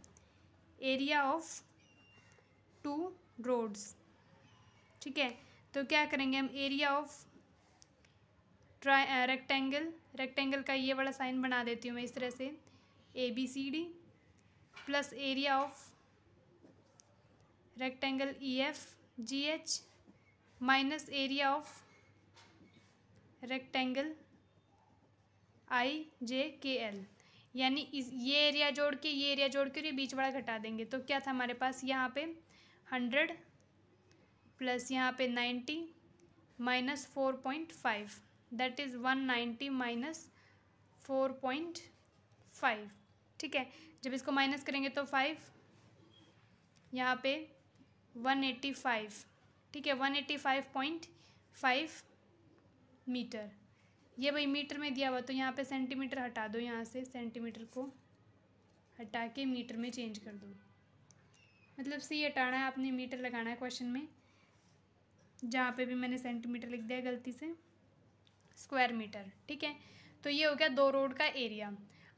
Speaker 1: एरिया ऑफ़ टू रोड्स ठीक है तो क्या करेंगे हम? Area of tri rectangle rectangle का ये वाला साइन बना देती हूँ मैं इस तरह से। A B C D plus area of rectangle E F G H minus area of rectangle I J K L यानी इस ये एरिया जोड़ के, ये एरिया जोड़ के और ये बीच वाला घटा देंगे। तो क्या था हमारे पास? यहाँ पे हंड्रेड प्लस यहाँ पे ninety minus four point five. That is one ninety minus four point five. ठीक है? जब इसको माइनस करेंगे तो फाइव यहाँ पे वन एट्टी फाइव ठीक है? One eighty five point five metre ये भाई मीटर में दिया हुआ तो यहाँ पे सेंटीमीटर हटा दो, यहाँ से सेंटीमीटर को हटा के मीटर में चेंज कर दो। मतलब सी हटाना है, आपने मीटर लगाना है क्वेश्चन में, जहाँ पे भी मैंने सेंटीमीटर लिख दिया गलती से स्क्वायर मीटर ठीक है? तो ये हो गया दो रोड का एरिया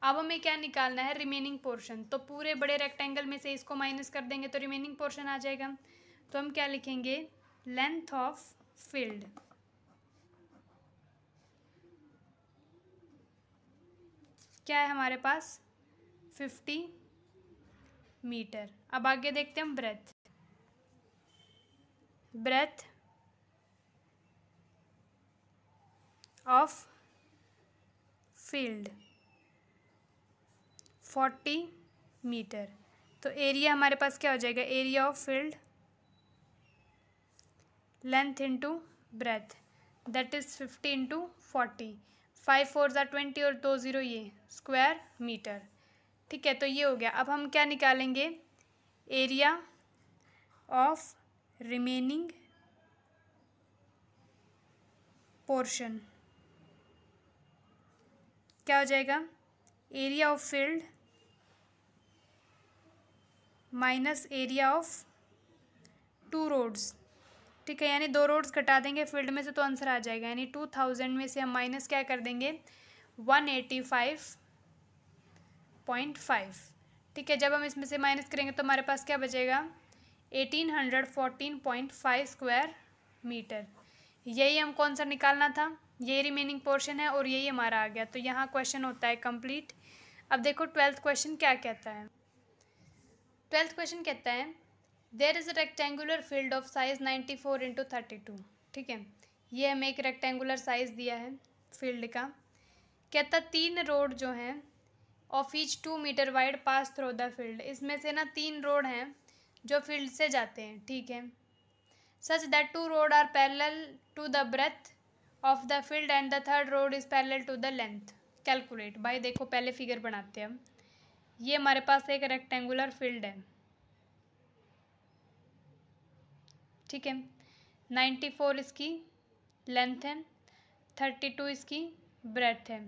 Speaker 1: अब हमें क्या निकालना है? रिमेनिंग पोर्शन तो पूरे बड़े रेक्टेंगल में से इसको माइनस कर देंगे तो रिमेनिंग पोर्शन आ जाएगा। तो हम क्या लिखेंगे? लेंथ ऑफ़ फ़ील्ड क्या है हमारे पास? फिफ्टी मीटर अब आगे देखते हैं हम breadth breadth of field forty metre. तो एरिया हमारे पास क्या हो जाएगा? Area of field, length into breadth. That is fifty into forty five four ज़ा ट्वेंटी और दो ज़ीरो ये स्क्वायर मीटर ठीक है तो ये हो गया। अब हम क्या निकालेंगे? एरिया ऑफ़ रिमेनिंग पोर्शन क्या हो जाएगा? Area of field minus area of two roads ठीक है, यानी दो रोड्स कटा देंगे फ़ील्ड में से तो आंसर आ जाएगा। यानी टू थाउज़ेंड में से हम माइनस क्या कर देंगे? One eighty five point five ठीक है, जब हम इसमें से माइनस करेंगे तो हमारे पास क्या बचेगा? Eighteen hundred fourteen point five square metre यही हम कौन सा निकालना था। ये रिमेनिंग पोर्शन है और यही हमारा आ गया। तो यहाँ क्वेश्चन होता है कंप्लीट अब देखो ट्वेल्थ क्वेश्चन क्या कहता है? ट्वेल्थ क्वेश्चन कहता है there is a rectangular field of size ninety four into thirty two ठीक है? ये हमें एक रेक्टेंगुलर साइज़ दिया है फ़ील्ड का। कहता, तीन रोड जो हैं of each two metre wide pass through the field इसमें से ना तीन रोड हैं जो फ़ील्ड से जाते हैं। ठीक है? Such that two road are parallel to the breadth of the field and the third road is parallel to the length calculate भाई देखो, पहले फिगर बनाते हैं हम। ये हमारे पास एक रेक्टेंगुलर फ़ील्ड है। ठीक है? नाइन्टी फोर इसकी लेंथ है थर्टी टू इसकी ब्रेथ है।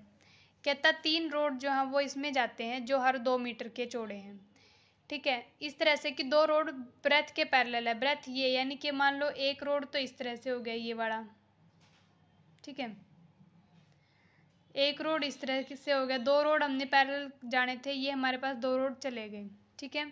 Speaker 1: कहता तीन रोड जो हैं वो इसमें जाते हैं, जो हर दो मीटर के चौड़े हैं। ठीक है? इस तरह से कि दो रोड ब्रेथ के पैरेलल है। ब्रेथ ये यानी कि मान लो एक रोड तो इस तरह से हो गया ये वाला। ठीक है? एक रोड इस तरह से हो गया। दो रोड हमने पैरेलल जाने थे, ये हमारे पास दो रोड चले गए, ठीक है?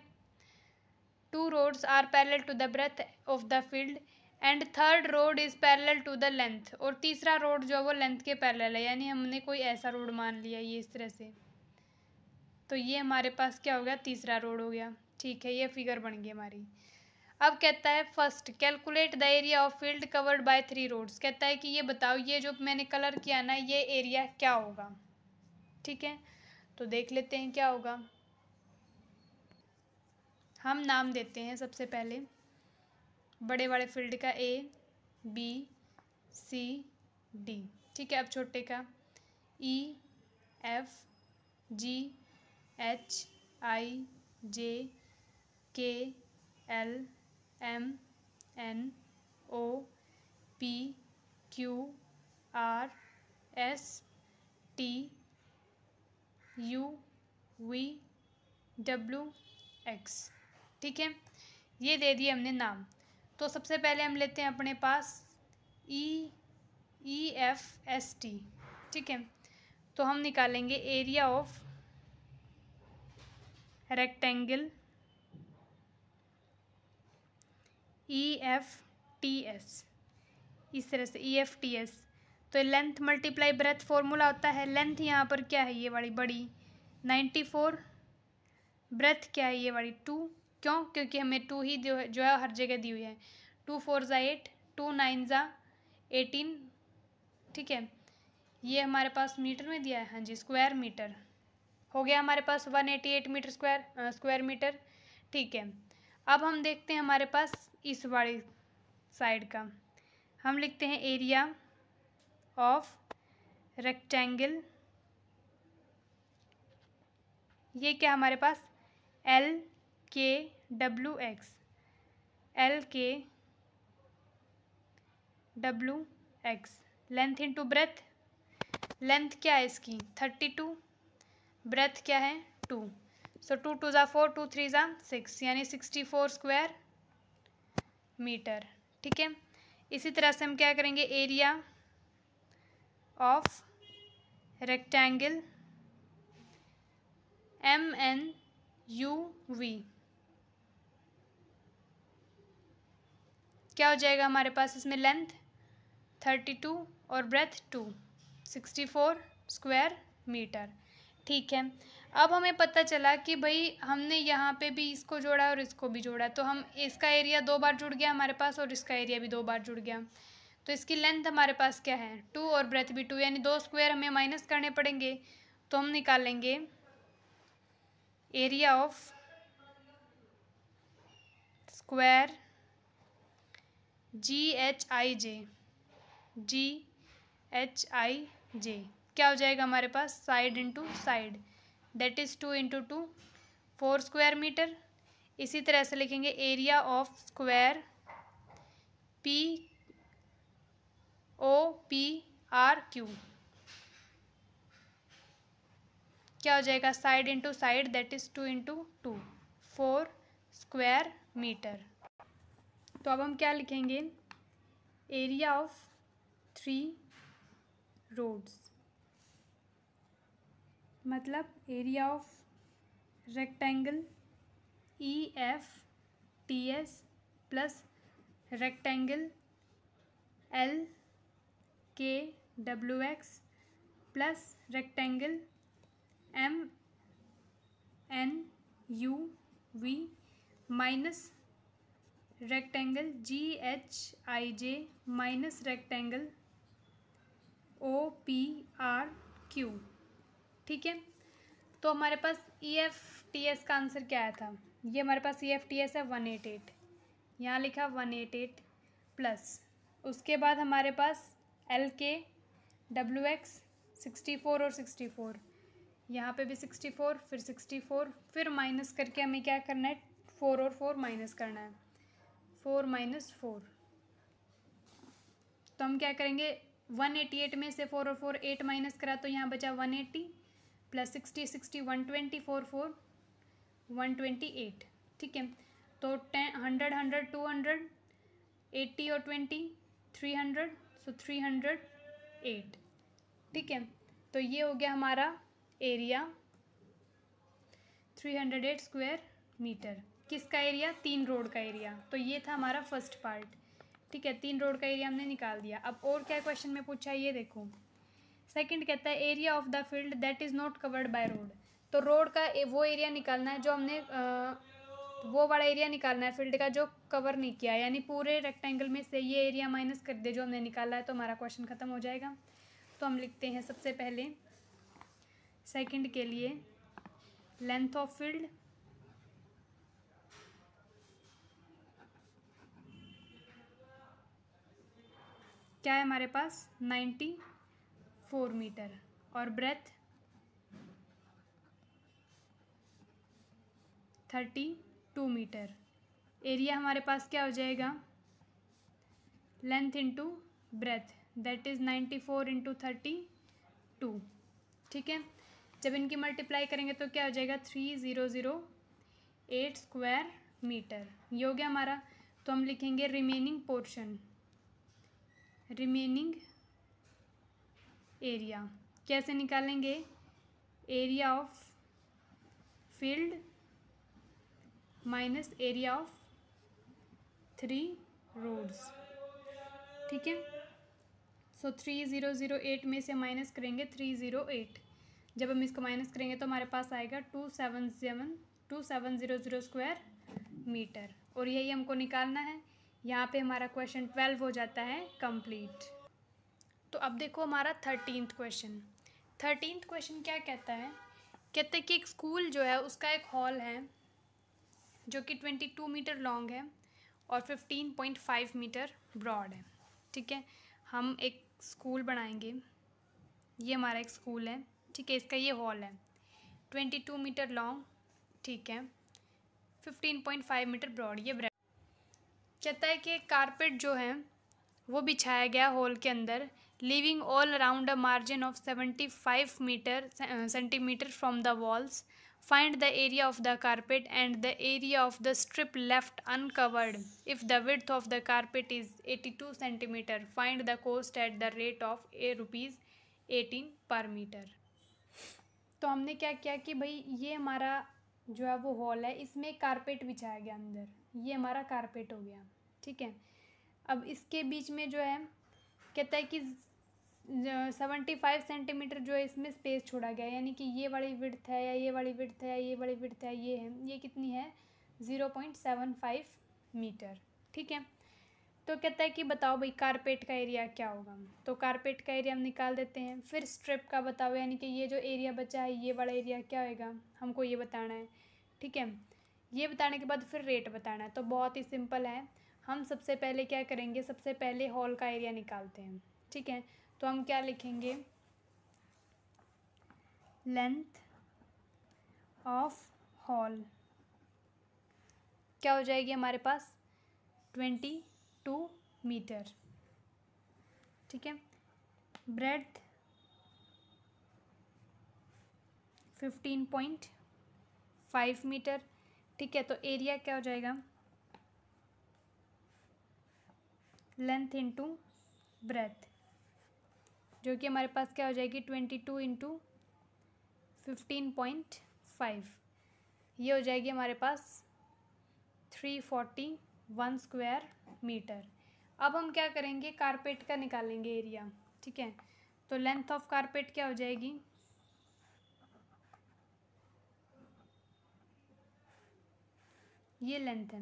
Speaker 1: Two roads are parallel to the breadth of the field and third road is parallel to the length और तीसरा रोड जो है वो लेंथ के पैरेलल है, यानी हमने कोई ऐसा रोड मान लिया ये इस तरह से। तो ये हमारे पास क्या हो गया? तीसरा रोड हो गया, ठीक है? ये फिगर बन गई हमारी। अब कहता है first calculate the area of field covered by three roads कहता है कि ये बताओ, ये जो मैंने कलर किया ना, ये एरिया क्या होगा? ठीक है? तो देख लेते हैं क्या होगा। हम नाम देते हैं सबसे पहले बड़े वाले फ़ील्ड का ए बी सी डी ठीक है? अब छोटे का। ई F ji H I J K L M N O P Q R S T U V W X ठीक है? ये दे दिए हमने नाम। तो सबसे पहले हम लेते हैं अपने पास E E F S T ठीक है? तो हम निकालेंगे area of rectangle E F T S इस तरह से ई एफ़ टी एस तो लेंथ मल्टीप्लाई ब्रेथ फॉर्मूला होता है। लेंथ यहाँ पर क्या है? ये वाली बड़ी नाइन्टी फोर ब्रेथ क्या है? ये वाली टू क्यों? क्योंकि हमें टू ही जो है हर जगह दी हुई है। टू फोर ज़ा एट टू नाइन ज़ा एटीन ठीक है? ये हमारे पास मीटर में दिया है। हाँ जी स्क्वायर मीटर हो गया हमारे पास one eighty eight metre square square metre ठीक है? अब हम देखते हैं हमारे पास इस वाली साइड का। हम लिखते हैं एरिया ऑफ़ रेक्टेंगल ये क्या हमारे पास? L K W X L K W X length into breadth length क्या है इसकी? थर्टी टू ब्रेथ क्या है? टू सो टू टू ज़ा फोर टू थ्री ज़ा सिक्स यानी सिक्सटी फोर स्क्वायर मीटर, ठीक है? इसी तरह से हम क्या करेंगे? Area of rectangle M N U V क्या हो जाएगा हमारे पास इसमें लेंथ थर्टी टू और breadth two sixty four square metre ठीक है? अब हमें पता चला कि भाई हमने यहाँ पे भी इसको जोड़ा और इसको भी जोड़ा। तो हम इसका एरिया दो बार जुड़ गया हमारे पास और इसका एरिया भी दो बार जुड़ गया। तो इसकी लेंथ हमारे पास क्या है? टू और ब्रेथ भी टू यानी दो स्क्वायर हमें माइनस करने पड़ेंगे। तो हम निकालेंगे area of square G H I J G H I J क्या हो जाएगा हमारे पास? Side into side that is two into two, four square metre. इसी तरह से लिखेंगे area of square P O P R Q. क्या हो जाएगा? Side into side, that is two into two, four square metre. तो अब हम क्या लिखेंगे? Area of three roads. मतलब area of rectangle E F T S plus rectangle L K W X plus rectangle M N U V minus rectangle G H I J minus rectangle O P R Q ठीक है? तो हमारे पास E F T S का answer क्या आया था? ये हमारे पास ई एफ़ टी एस है वन एट एट यहाँ लिखा वन एट एट प्लस उसके बाद हमारे पास L K W X sixty four और सिक्सटी फोर यहाँ पे भी सिक्सटी फोर फिर सिक्सटी फोर फिर माइनस करके हमें क्या करना है? फोर और फोर माइनस करना है। फोर माइनस फोर तो हम क्या करेंगे? वन एटी एट में से फोर और फोर एट माइनस करा तो यहाँ बचा one eighty plus sixty sixty, one twenty, four four, one twenty, eight, ठीक है? तो ten, hundred hundred, two hundred eighty और twenty, three hundred, so three hundred, eight, ठीक है? तो ये हो गया हमारा area, three hundred eight square metre. किसका एरिया? तीन रोड का एरिया। तो ये था हमारा फ़र्स्ट पार्ट, ठीक है? तीन रोड का एरिया हमने निकाल दिया। अब और क्या क्वेश्चन में पूछा ये देखो। सेकंड कहता है area of the field that is not covered by road तो रोड का वो एरिया निकालना है जो हमने आ, वो वाला एरिया निकालना है फ़ील्ड का जो कवर नहीं किया यानी पूरे रेक्टेंगल में से ये एरिया माइनस कर दे जो हमने निकाला है तो हमारा क्वेश्चन ख़त्म हो जाएगा। तो हम लिखते हैं सबसे पहले सेकंड के लिए लेंथ ऑफ़ फ़ील्ड क्या है हमारे पास? नाइन्टी फोर मीटर और breadth thirty two metre. Area हमारे पास क्या हो जाएगा? Length into breadth, that is ninety four into thirty two. ठीक है? जब इनकी मल्टीप्लाई करेंगे तो क्या हो जाएगा? Three zero zero eight square metre. ये हो गया हमारा। तो हम लिखेंगे रिमेनिंग पोर्शन। रिमेनिंग एरिया कैसे निकालेंगे? Area of field minus area of three roads ठीक है? So three zero zero eight में से माइनस करेंगे थ्री ज़ीरो एट जब हम इसको माइनस करेंगे तो हमारे पास आएगा two seven seven two seven zero zero square metre और यही हमको निकालना है। यहाँ पे हमारा क्वेश्चन ट्वेल्व हो जाता है कंप्लीट तो अब देखो हमारा थर्टीनथ क्वेश्चन थर्टीनथ क्वेश्चन क्या कहता है? कहते हैं कि एक स्कूल जो है, उसका एक हॉल है, जो कि ट्वेंटी टू मीटर लॉन्ग है और fifteen point five metre broad है. ठीक है? हम एक स्कूल बनाएँगे. ये हमारा एक स्कूल है. ठीक है? इसका ये हॉल है. ट्वेंटी टू मीटर लॉन्ग ठीक है? Fifteen point five metre broad ये कहता है कि कारपेट जो है, वो बिछाया गया हॉल के अंदर all around a margin of seventy five metre centimetre from the walls Find the area of the carpet and the area of the strip left uncovered. If the width of the carpet is 82 centimeter, find the cost at the rate of a rupees 18 per meter. तो हमने क्या किया कि भाई ये हमारा जो है वो हॉल है इसमें कारपेट बिछाया गया अंदर ये हमारा कारपेट हो गया ठीक है अब इसके बीच में जो है कहता है कि सेवेंटी फाइव सेंटीमीटर जो है इसमें स्पेस छोड़ा गया यानी कि ये वाली विड्थ है या ये वाली विड्थ है या ये वाली विड्थ है, ये है, ये कितनी है? Zero point seven five metre. ठीक है? तो कहता है कि बताओ भाई कारपेट का एरिया क्या होगा? तो कारपेट का एरिया हम निकाल देते हैं। फिर स्ट्रिप का बताओ, यानी कि ये जो एरिया बचा है, ये वाला एरिया क्या होएगा? हमको ये बताना है। ठीक है? ये बताने के बाद फिर रेट बताना है। तो बहुत ही सिंपल है। हम सबसे पहले क्या करेंगे? सबसे पहले हॉल का एरिया निकालते हैं। ठीक है? तो हम क्या लिखेंगे? लेंथ ऑफ़ हॉल क्या हो जाएगी हमारे पास? Twenty two metre. ठीक है? Breadth fifteen point five metre. ठीक है? तो एरिया क्या हो जाएगा? लेंथ इंटू ब्रेथ जो कि हमारे पास क्या हो जाएगी? Twenty two into fifteen point five ये हो जाएगी हमारे पास three forty one square metre अब हम क्या करेंगे? कारपेट का निकालेंगे एरिया ठीक है? तो लेंथ ऑफ़ कारपेट क्या हो जाएगी? ये लेंथ है।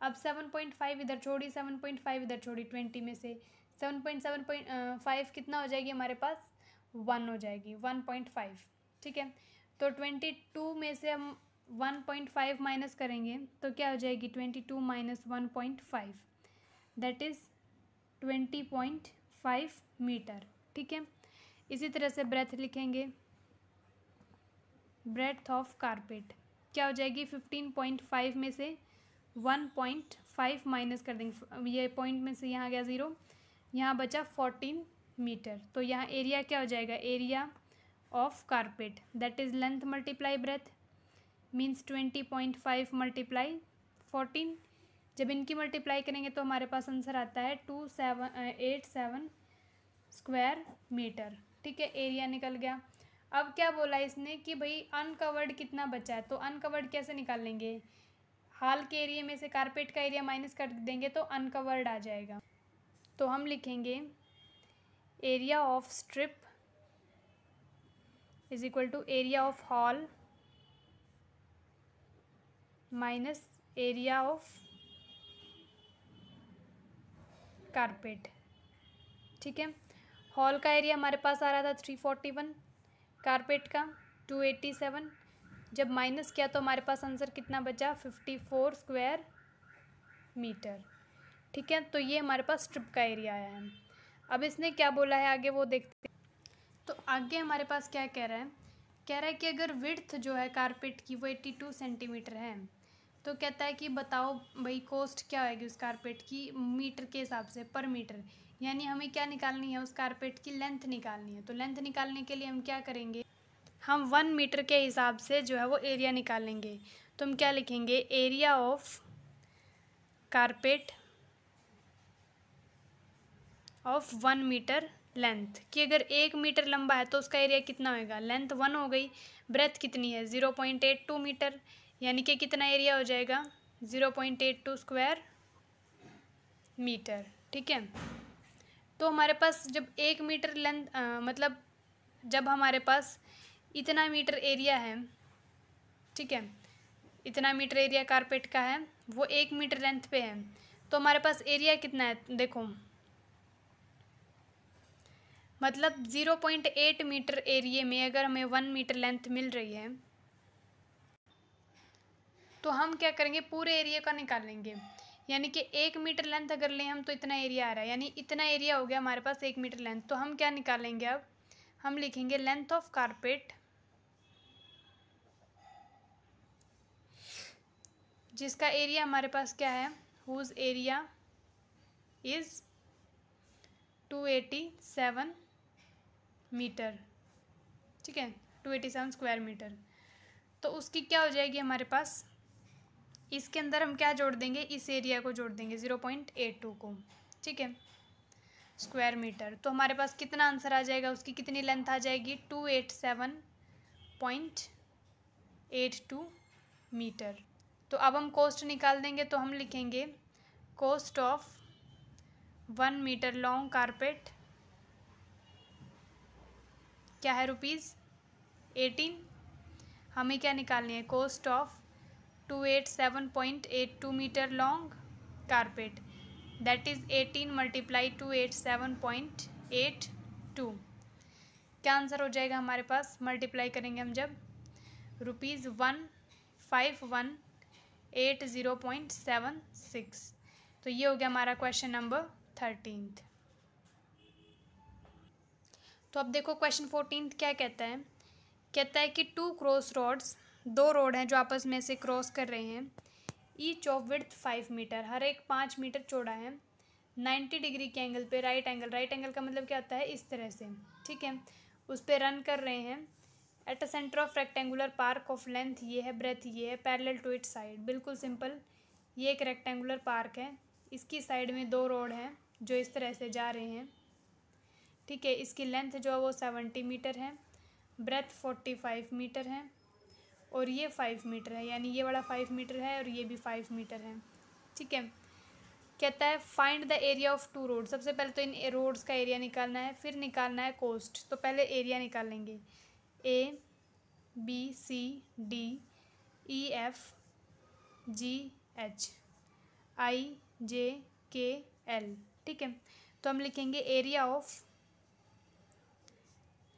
Speaker 1: अब सेवन पॉइंट फाइव इधर छोड़ी सेवन पॉइंट फाइव इधर छोड़ी ट्वेंटी में से। Seven point seven point five कितना हो जाएगी हमारे पास? वन हो जाएगी, वन पॉइंट फाइव, ठीक है? तो ट्वेंटी टू में से हम वन पॉइंट फाइव माइनस करेंगे तो क्या हो जाएगी? Twenty two minus one point five, that is twenty point five metre, ठीक है? इसी तरह से ब्रेथ लिखेंगे। ब्रेथ ऑफ़ कारपेट, क्या हो जाएगी? फिफ्टीन पॉइंट फाइव में से वन पॉइंट फाइव माइनस कर देंगे। ये पॉइंट में से यहाँ गया ज़ीरो यहाँ बचा फोर्टीन मीटर तो यहाँ एरिया क्या हो जाएगा? Area of carpet that is length multiply breadth means twenty point five multiply fourteen जब इनकी मल्टीप्लाई करेंगे तो हमारे पास आंसर आता है two seven eight seven square metre ठीक है? एरिया निकल गया। अब क्या बोला इसने कि भाई अनकवर्ड कितना बचा है? तो अनकवर्ड कैसे निकाल लेंगे? हाल के एरिया में से कारपेट का एरिया माइनस कर देंगे तो अनकवर्ड आ जाएगा। तो हम लिखेंगे area of strip is equal to area of hall minus area of carpet ठीक है? हॉल का एरिया हमारे पास आ रहा था थ्री फोर्टी वन कारपेट का टू एट्टी सेवन जब माइनस किया तो हमारे पास आंसर कितना बचा? फिफ्टी फोर स्क्वायर मीटर ठीक है? तो ये हमारे पास स्ट्रिप का एरिया आया है। अब इसने क्या बोला है? आगे वो देखते तो आगे हमारे पास क्या कह रहा है? कह रहा है कि अगर विड्थ जो है कारपेट की, वो एट्टी टू सेंटीमीटर है। तो कहता है कि बताओ भाई कॉस्ट क्या होगी उस कारपेट की? मीटर के हिसाब से पर मीटर। यानी हमें क्या निकालनी है? उस कारपेट की लेंथ निकालनी है। तो लेंथ निकालने के लिए हम क्या करेंगे? हम वन मीटर के हिसाब से जो है वो एरिया निकालेंगे। तो हम क्या लिखेंगे? Area of carpet of one metre length, कि अगर एक मीटर लंबा है तो उसका एरिया कितना होएगा? लेंथ वन हो गई, ब्रेथ कितनी है? Zero point eight two metre, यानी कि कितना एरिया हो जाएगा? Zero point eight two square metre, ठीक है? तो हमारे पास जब एक मीटर लेंथ मतलब जब हमारे पास इतना मीटर एरिया है, ठीक है? इतना मीटर एरिया कारपेट का है, वो एक मीटर लेंथ पे है तो हमारे पास एरिया कितना है? देखो मतलब ज़ीरो पॉइंट एट मीटर एरिए में अगर हमें वन मीटर लेंथ मिल रही है तो हम क्या करेंगे? पूरे एरिया का निकालेंगे। यानी कि एक मीटर लेंथ अगर लें हम तो इतना एरिया आ रहा है। यानी इतना एरिया हो गया हमारे पास एक मीटर लेंथ तो हम क्या निकालेंगे अब? हम लिखेंगे लेंथ ऑफ़ कारपेट जिसका एरिया हमारे पास क्या है? Whose area is two eighty seven metre, ठीक है? Two eighty seven square metre. तो उसकी क्या हो जाएगी हमारे पास? इसके अंदर हम क्या जोड़ देंगे? इस एरिया को जोड़ देंगे, ज़ीरो पॉइंट एट टू को, ठीक है? Square metre. तो हमारे पास कितना आंसर आ जाएगा? उसकी कितनी लेंथ आ जाएगी? Two eight seven point eight two metre. तो अब हम कॉस्ट निकाल देंगे तो हम लिखेंगे cost of one metre long carpet क्या है रुपीज़ एटीन हमें क्या निकालनी है? Cost of two eight seven point eight two metre long carpet that is eighteen multiply two eight seven point eight two क्या आंसर हो जाएगा हमारे पास? मल्टीप्लाई करेंगे हम जब. Rupees one five one eight zero point seven six तो ये हो गया हमारा क्वेश्चन नंबर थर्टीनथ तो अब देखो क्वेश्चन फोर्टीन क्या कहता है? कहता है कि टू क्रॉस रोड्स दो रोड हैं जो आपस में से क्रॉस कर रहे हैं। Each of width five metre हर एक पाँच मीटर चौड़ा है। नाइन्टी डिग्री के एंगल पे राइट एंगल राइट एंगल का मतलब क्या होता है? इस तरह से, ठीक है? उस पर रन कर रहे हैं। At a centre of rectangular park of length ये है ब्रेथ ये है पैरेलल टू इट साइड बिल्कुल सिंपल ये एक रेक्टेंगुलर पार्क है। इसकी साइड में दो रोड हैं जो इस तरह से जा रहे हैं। ठीक है, इसकी लेंथ जो है वो सेवेंटी मीटर है ब्रेथ फोर्टी फाइव मीटर है और ये फाइव मीटर है, यानी ये वाला फाइव मीटर है और ये भी फाइव मीटर है, ठीक है। कहता है find the area of two road सबसे पहले तो इन रोड्स का एरिया निकालना है, फिर निकालना है कोस्ट तो पहले एरिया निकाल लेंगे A B C D E F G H I J K L ठीक है। तो हम लिखेंगे area of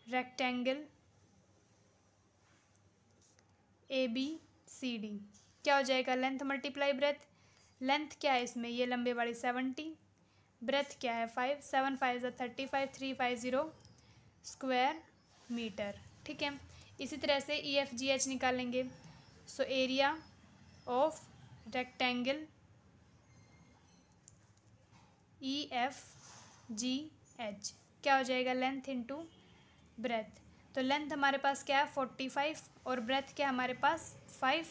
Speaker 1: rectangle A B C D क्या हो जाएगा? लेंथ मल्टीप्लाई ब्रेथ लेंथ क्या है इसमें? ये लंबे वाली सेवेंटी ब्रेथ क्या है? फाइव सेवन फाइव ज़ा thirty five three five zero square metre ठीक है? इसी तरह से ई एफ़ जी एच निकालेंगे. So area of rectangle E F G H क्या हो जाएगा? लेंथ इंटू ब्रेथ तो लेंथ हमारे पास क्या है? फोर्टी फाइव और ब्रेथ क्या हमारे पास? फाइव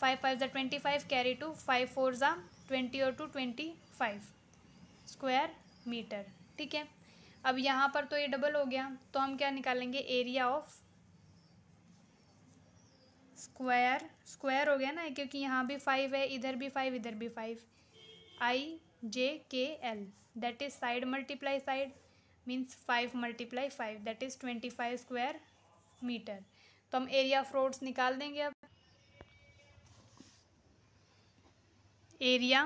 Speaker 1: फाइव फाइव ज़ा twenty five carry two five four ज़ा ट्वेंटी और two twenty five square metre ठीक है? अब यहाँ पर तो ये डबल हो गया. तो हम क्या निकालेंगे? एरिया ऑफ़ स्क्वायर स्क्वायर हो गया ना क्योंकि यहाँ भी फाइव है, इधर भी फाइव इधर भी five I J K L that is side multiply side means five multiply five that is twenty five square metre तो हम एरिया ऑफ़ रोड्स निकाल देंगे अब। Area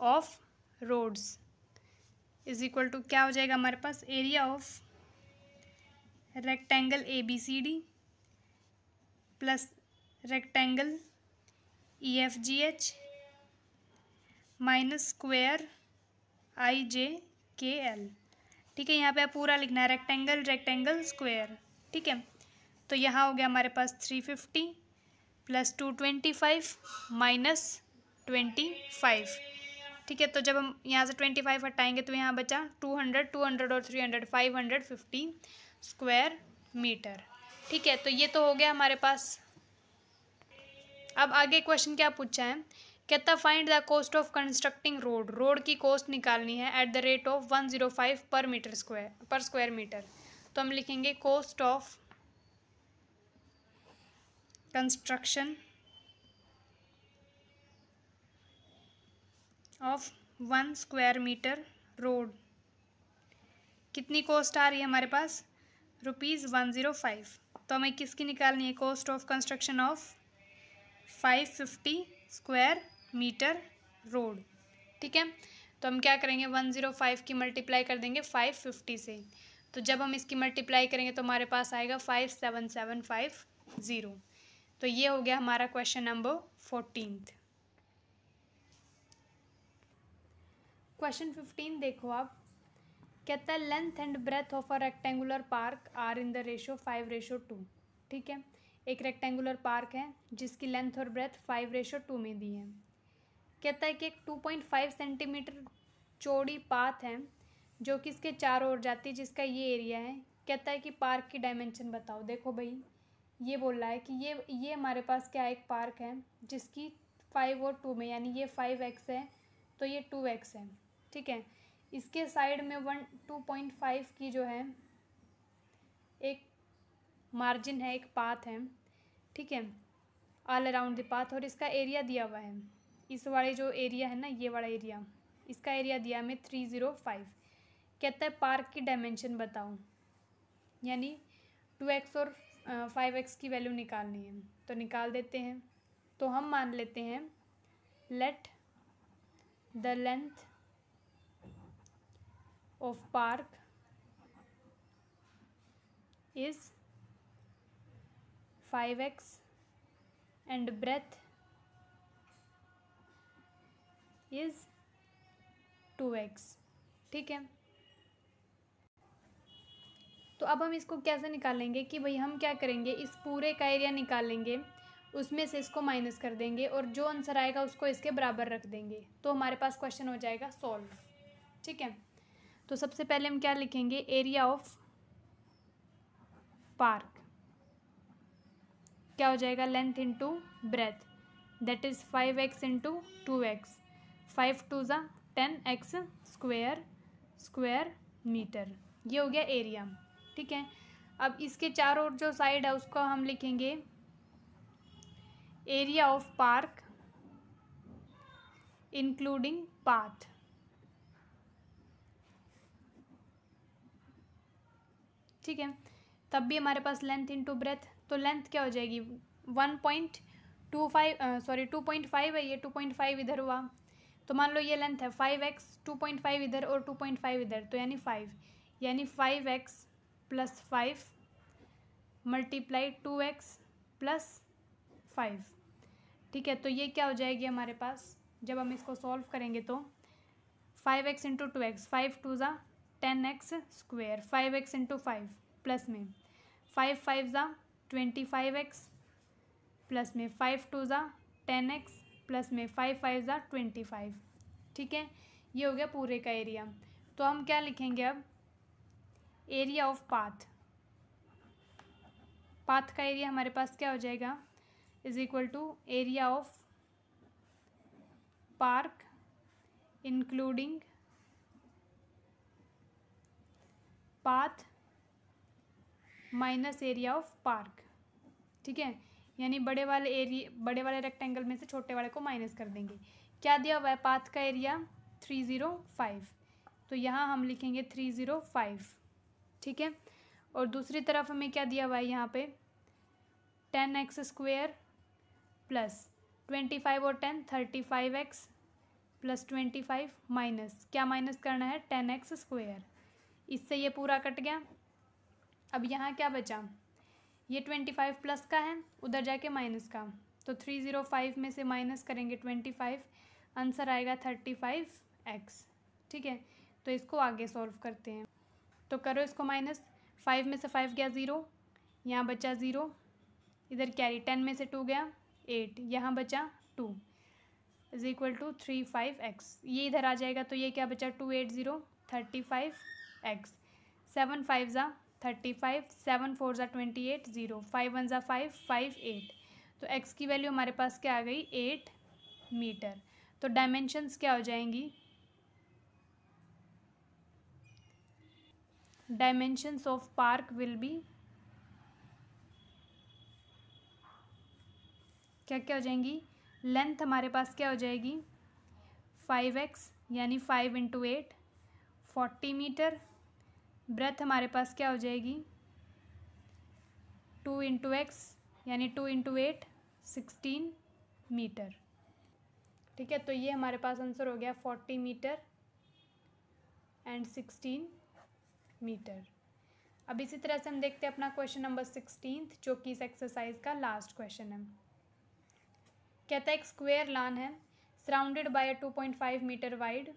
Speaker 1: of roads is equal to क्या हो जाएगा हमारे पास? Area of rectangle A B C D plus rectangle E F G H minus square I J K L ठीक है, यहाँ पे पूरा लिखना है रेक्टेंगल रेक्टेंगल स्क्वेयर ठीक है? तो यहाँ हो गया हमारे पास three fifty plus two twenty five minus twenty five ठीक है? तो जब हम यहाँ से ट्वेंटी फाइव हटाएँगे तो यहाँ बचा टू हंड्रेड टू हंड्रेड और three hundred five hundred fifty square metre ठीक है? तो ये तो हो गया हमारे पास। अब आगे क्वेश्चन क्या पूछा है? कहता find the cost of constructing road road की कॉस्ट निकालनी है at the rate of one zero five per metre square per square metre तो हम लिखेंगे cost of construction of one square metre road कितनी कॉस्ट आ रही है हमारे पास? रुपीज़ वन ज़ीरो फाइव तो हमें किसकी निकालनी है? Cost of construction of five fifty square metre road, ठीक है? तो हम क्या करेंगे? वन ज़ीरो फाइव की मल्टीप्लाई कर देंगे फाइव फिफ्टी से। तो जब हम इसकी मल्टीप्लाई करेंगे तो हमारे पास आएगा five seven seven five zero. तो ये हो गया हमारा question number fourteenth question fifteen देखो आप। कहता है length and breadth of a rectangular park are in the ratio five ratio two ठीक है? एक रेक्टेंगुलर पार्क है जिसकी लेंथ और ब्रेथ फाइव रेशो टू में दी है। कहता है कि एक टू पॉइंट फाइव सेंटीमीटर चौड़ी पाथ है, जो कि इसके चारों ओर जाती है, जिसका ये एरिया है। कहता है कि पार्क की डायमेंशन बताओ। देखो भाई, ये बोल रहा है कि ये ये हमारे पास क्या एक पार्क है, जिसकी फाइव और टू में, यानी ये फाइव एक्स है तो ये टू एक्स है। ठीक है? इसके साइड में वन टू पॉइंट फाइव की जो है, एक मार्जिन है, एक पाथ है। ठीक है? ऑल अराउंड द पाथ और इसका एरिया दिया हुआ है। इस वाले जो एरिया है ना, ये वाला एरिया इसका एरिया दिया हमें थ्री ज़ीरो फाइव कहता है पार्क की डायमेंशन बताओ यानी टू एक्स और फाइव एक्स की वैल्यू निकालनी है। तो निकाल देते हैं। तो हम मान लेते हैं let the length of park is 5x and breadth is 2x ठीक है? तो अब हम इसको कैसे निकालेंगे कि भाई हम क्या करेंगे? इस पूरे का एरिया निकालेंगे, उसमें से इसको माइनस कर देंगे और जो आंसर आएगा उसको इसके बराबर रख देंगे। तो हमारे पास क्वेश्चन हो जाएगा सॉल्व ठीक है? तो सबसे पहले हम क्या लिखेंगे? एरिया ऑफ़ पार्क क्या हो जाएगा? Length into breadth that is five x into two x five two ज़ा ten x square square metre. ये हो गया एरिया। ठीक है? अब इसके चार चारों जो साइड है, उसको हम लिखेंगे area of park including path. ठीक है? तब भी हमारे पास लेंथ इनटू ब्रेथ तो लेंथ क्या हो जाएगी? One point two five sorry two point five है, ये टू पॉइंट फाइव इधर हुआ। तो मान लो ये लेंथ है five x two point five इधर और टू पॉइंट फाइव इधर तो यानी फाइव यानी five x plus five multiply two x plus five ठीक है तो ये क्या हो जाएगी हमारे पास? जब हम इसको सॉल्व करेंगे तो five x into two x five two ज़ा ten x square five x into five plus में। फाइव फाइव ज़ा ट्वेंटी फाइव एक्स प्लस में फाइव टू ज़ा टेन एक्स प्लस में फाइव फाइव ज़ा ट्वेंटी फाइव। ठीक है? ये हो गया पूरे का एरिया। तो हम क्या लिखेंगे अब? Area of path. पाथ का एरिया हमारे पास क्या हो जाएगा? Is equal to area of park, including path minus area of park. ठीक है? यानी बड़े वाले एरिया बड़े वाले रेक्टेंगल में से छोटे वाले को माइनस कर देंगे। क्या दिया हुआ है? पाथ का एरिया थ्री ज़ीरो फाइव तो यहाँ हम लिखेंगे थ्री ज़ीरो फाइव ठीक है? और दूसरी तरफ़ हमें क्या दिया हुआ है यहाँ पे? Ten x square plus twenty five और ten thirty five x plus twenty five minus क्या माइनस करना है? टेन एक्स स्क्वेयर इससे ये पूरा कट गया। अब यहाँ क्या बचा? ये ट्वेंटी फाइव प्लस का है, उधर जाके माइनस का। तो थ्री ज़ीरो फाइव में से माइनस करेंगे ट्वेंटी फाइव आंसर आएगा थर्टी फाइव एक्स ठीक है? तो इसको आगे सॉल्व करते हैं। तो करो इसको माइनस फाइव में से फाइव गया ज़ीरो यहाँ बचा ज़ीरो इधर कैरी टेन में से टू गया एट यहाँ बचा two is equal to three five x ये इधर आ जाएगा तो ये क्या बचा two eight zero thirty five x seven five ज़ा थर्टी फाइव, सेवन फोर ज़ा twenty eight, zero five one ज़ा फाइव फाइव एट। तो एक्स की वैल्यू हमारे पास क्या आ गई? Eight metre. तो डायमेंशंस क्या हो जाएँगी? Dimensions of park will be क्या क्या हो जाएँगी? लेंथ हमारे पास क्या हो जाएगी? फाइव एक्स, यानी five into eight. Forty metre breadth हमारे पास क्या हो जाएगी? टू इंटू एक्स यानी two into eight sixteen metre ठीक है तो ये हमारे पास आंसर हो गया forty metre and sixteen metre अब इसी तरह से हम देखते हैं अपना क्वेश्चन नंबर सिक्सटीन जो कि इस एक्सरसाइज का लास्ट क्वेश्चन है। कहता है, एक स्क्वेयर लान है surrounded by two point five metre wide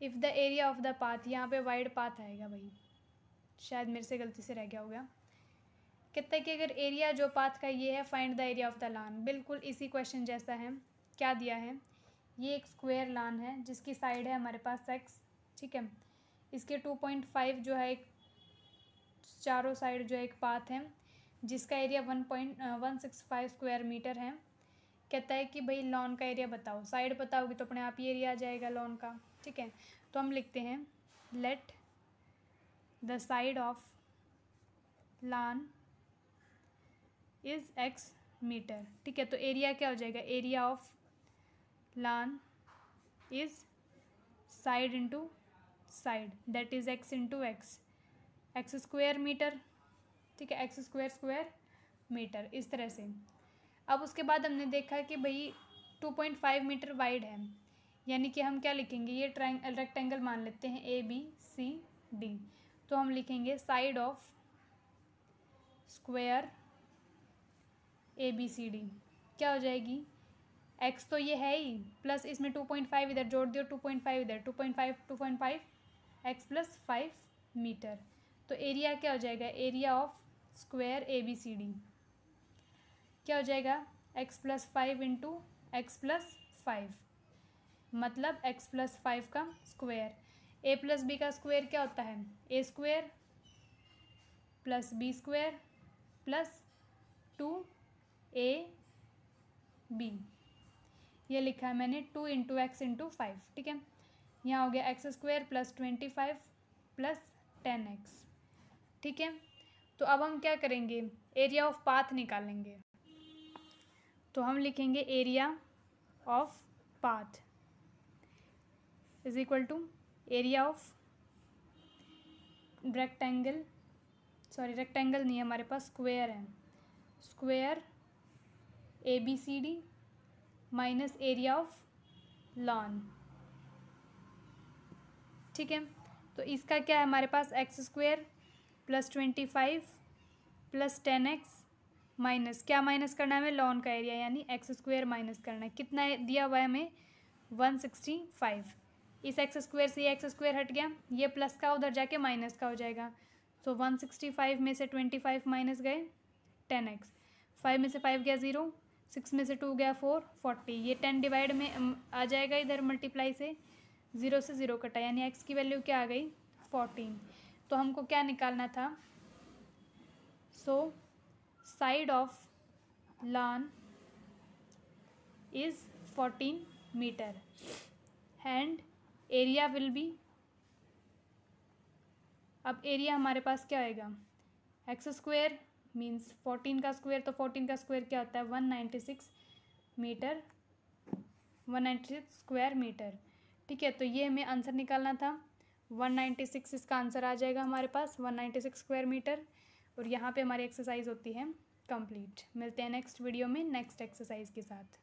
Speaker 1: if the area of the path यहाँ पे वाइड पाथ आएगा भाई। शायद मेरे से गलती से रह गया होगा। कहता है कि अगर एरिया जो पाथ का ये है find the area of the lawn बिल्कुल इसी क्वेश्चन जैसा है। क्या दिया है? ये एक स्क्वेयर लान है, जिसकी साइड है हमारे पास एक्स ठीक है? इसके टू पॉइंट फाइव जो है एक, चारों साइड जो है एक पाथ है, जिसका area one point one six five square metre है। कहता है कि भाई लॉन का एरिया बताओ। साइड बताओगे तो अपने आप ही एरिया आ जाएगा लॉन का। ठीक है? तो हम लिखते हैं let the side of lawn is x metre ठीक है? तो एरिया क्या हो जाएगा? Area of lawn is side into side that is x into x x square metre ठीक है? एक्स स्क्वेयर स्क्वेयर मीटर इस तरह से। अब उसके बाद हमने देखा कि भाई two point five metre wide है। यानी कि हम क्या लिखेंगे? ये ट्राइंग रेक्टेंगल मान लेते हैं ए बी सी डी तो हम लिखेंगे side of square A B C D क्या हो जाएगी? एक्स तो ये है ही प्लस इसमें टू पॉइंट फाइव इधर जोड़ दियो टू पॉइंट फाइव इधर two point five two point five x plus five metre तो एरिया क्या हो जाएगा? Area of square A B C D क्या हो जाएगा? X plus five into x plus five मतलब एक्स प्लस फाइव का स्क्वायर ए प्लस बी का स्क्वायर क्या होता है? A square plus b square plus two a b ये लिखा है मैंने two into x into five ठीक है? यहाँ हो गया x square plus twenty five plus ten x ठीक है? तो अब हम क्या करेंगे? एरिया ऑफ़ पाथ निकालेंगे। तो हम लिखेंगे area of path is equal to area of rectangle sorry rectangle नहीं हमारे पास स्क्वेयर है। Square A B C D minus area of lawn ठीक है? तो इसका क्या है? हमारे पास x square plus twenty five plus ten x minus क्या माइनस करना है हमें? लॉन का एरिया यानी एक्स स्क्वेयर माइनस करना है। कितना दिया हुआ है हमें? वन सिक्सटी फाइव इस एक्स स्क्वेयर से ये एक्स स्क्वेयर हट गया, ये प्लस का उधर जाके माइनस का हो जाएगा। सो वन सिक्सटी फाइव में से ट्वेंटी फाइव माइनस गए टेन एक्स फाइव में से फाइव गया ज़ीरो सिक्स में से टू गया फोर फोर्टी ये टेन डिवाइड में आ जाएगा इधर मल्टीप्लाई से। ज़ीरो से ज़ीरो कटा, यानी एक्स की वैल्यू क्या आ गई? फोर्टीन तो हमको क्या निकालना था? So side of lawn is fourteen metre and area will be अब एरिया हमारे पास क्या आएगा? एक्स स्क्वेयर मीन्स फोर्टीन का स्क्वायर तो फोर्टीन का स्क्वायर क्या होता है? One ninety six metre one ninety six square metre ठीक है तो ये हमें आंसर निकालना था। वन नाइन्टी सिक्स इसका आंसर आ जाएगा हमारे पास one ninety six square metre और यहाँ पे हमारी एक्सरसाइज होती है कंप्लीट मिलते हैं नेक्स्ट वीडियो में नेक्स्ट एक्सरसाइज के साथ।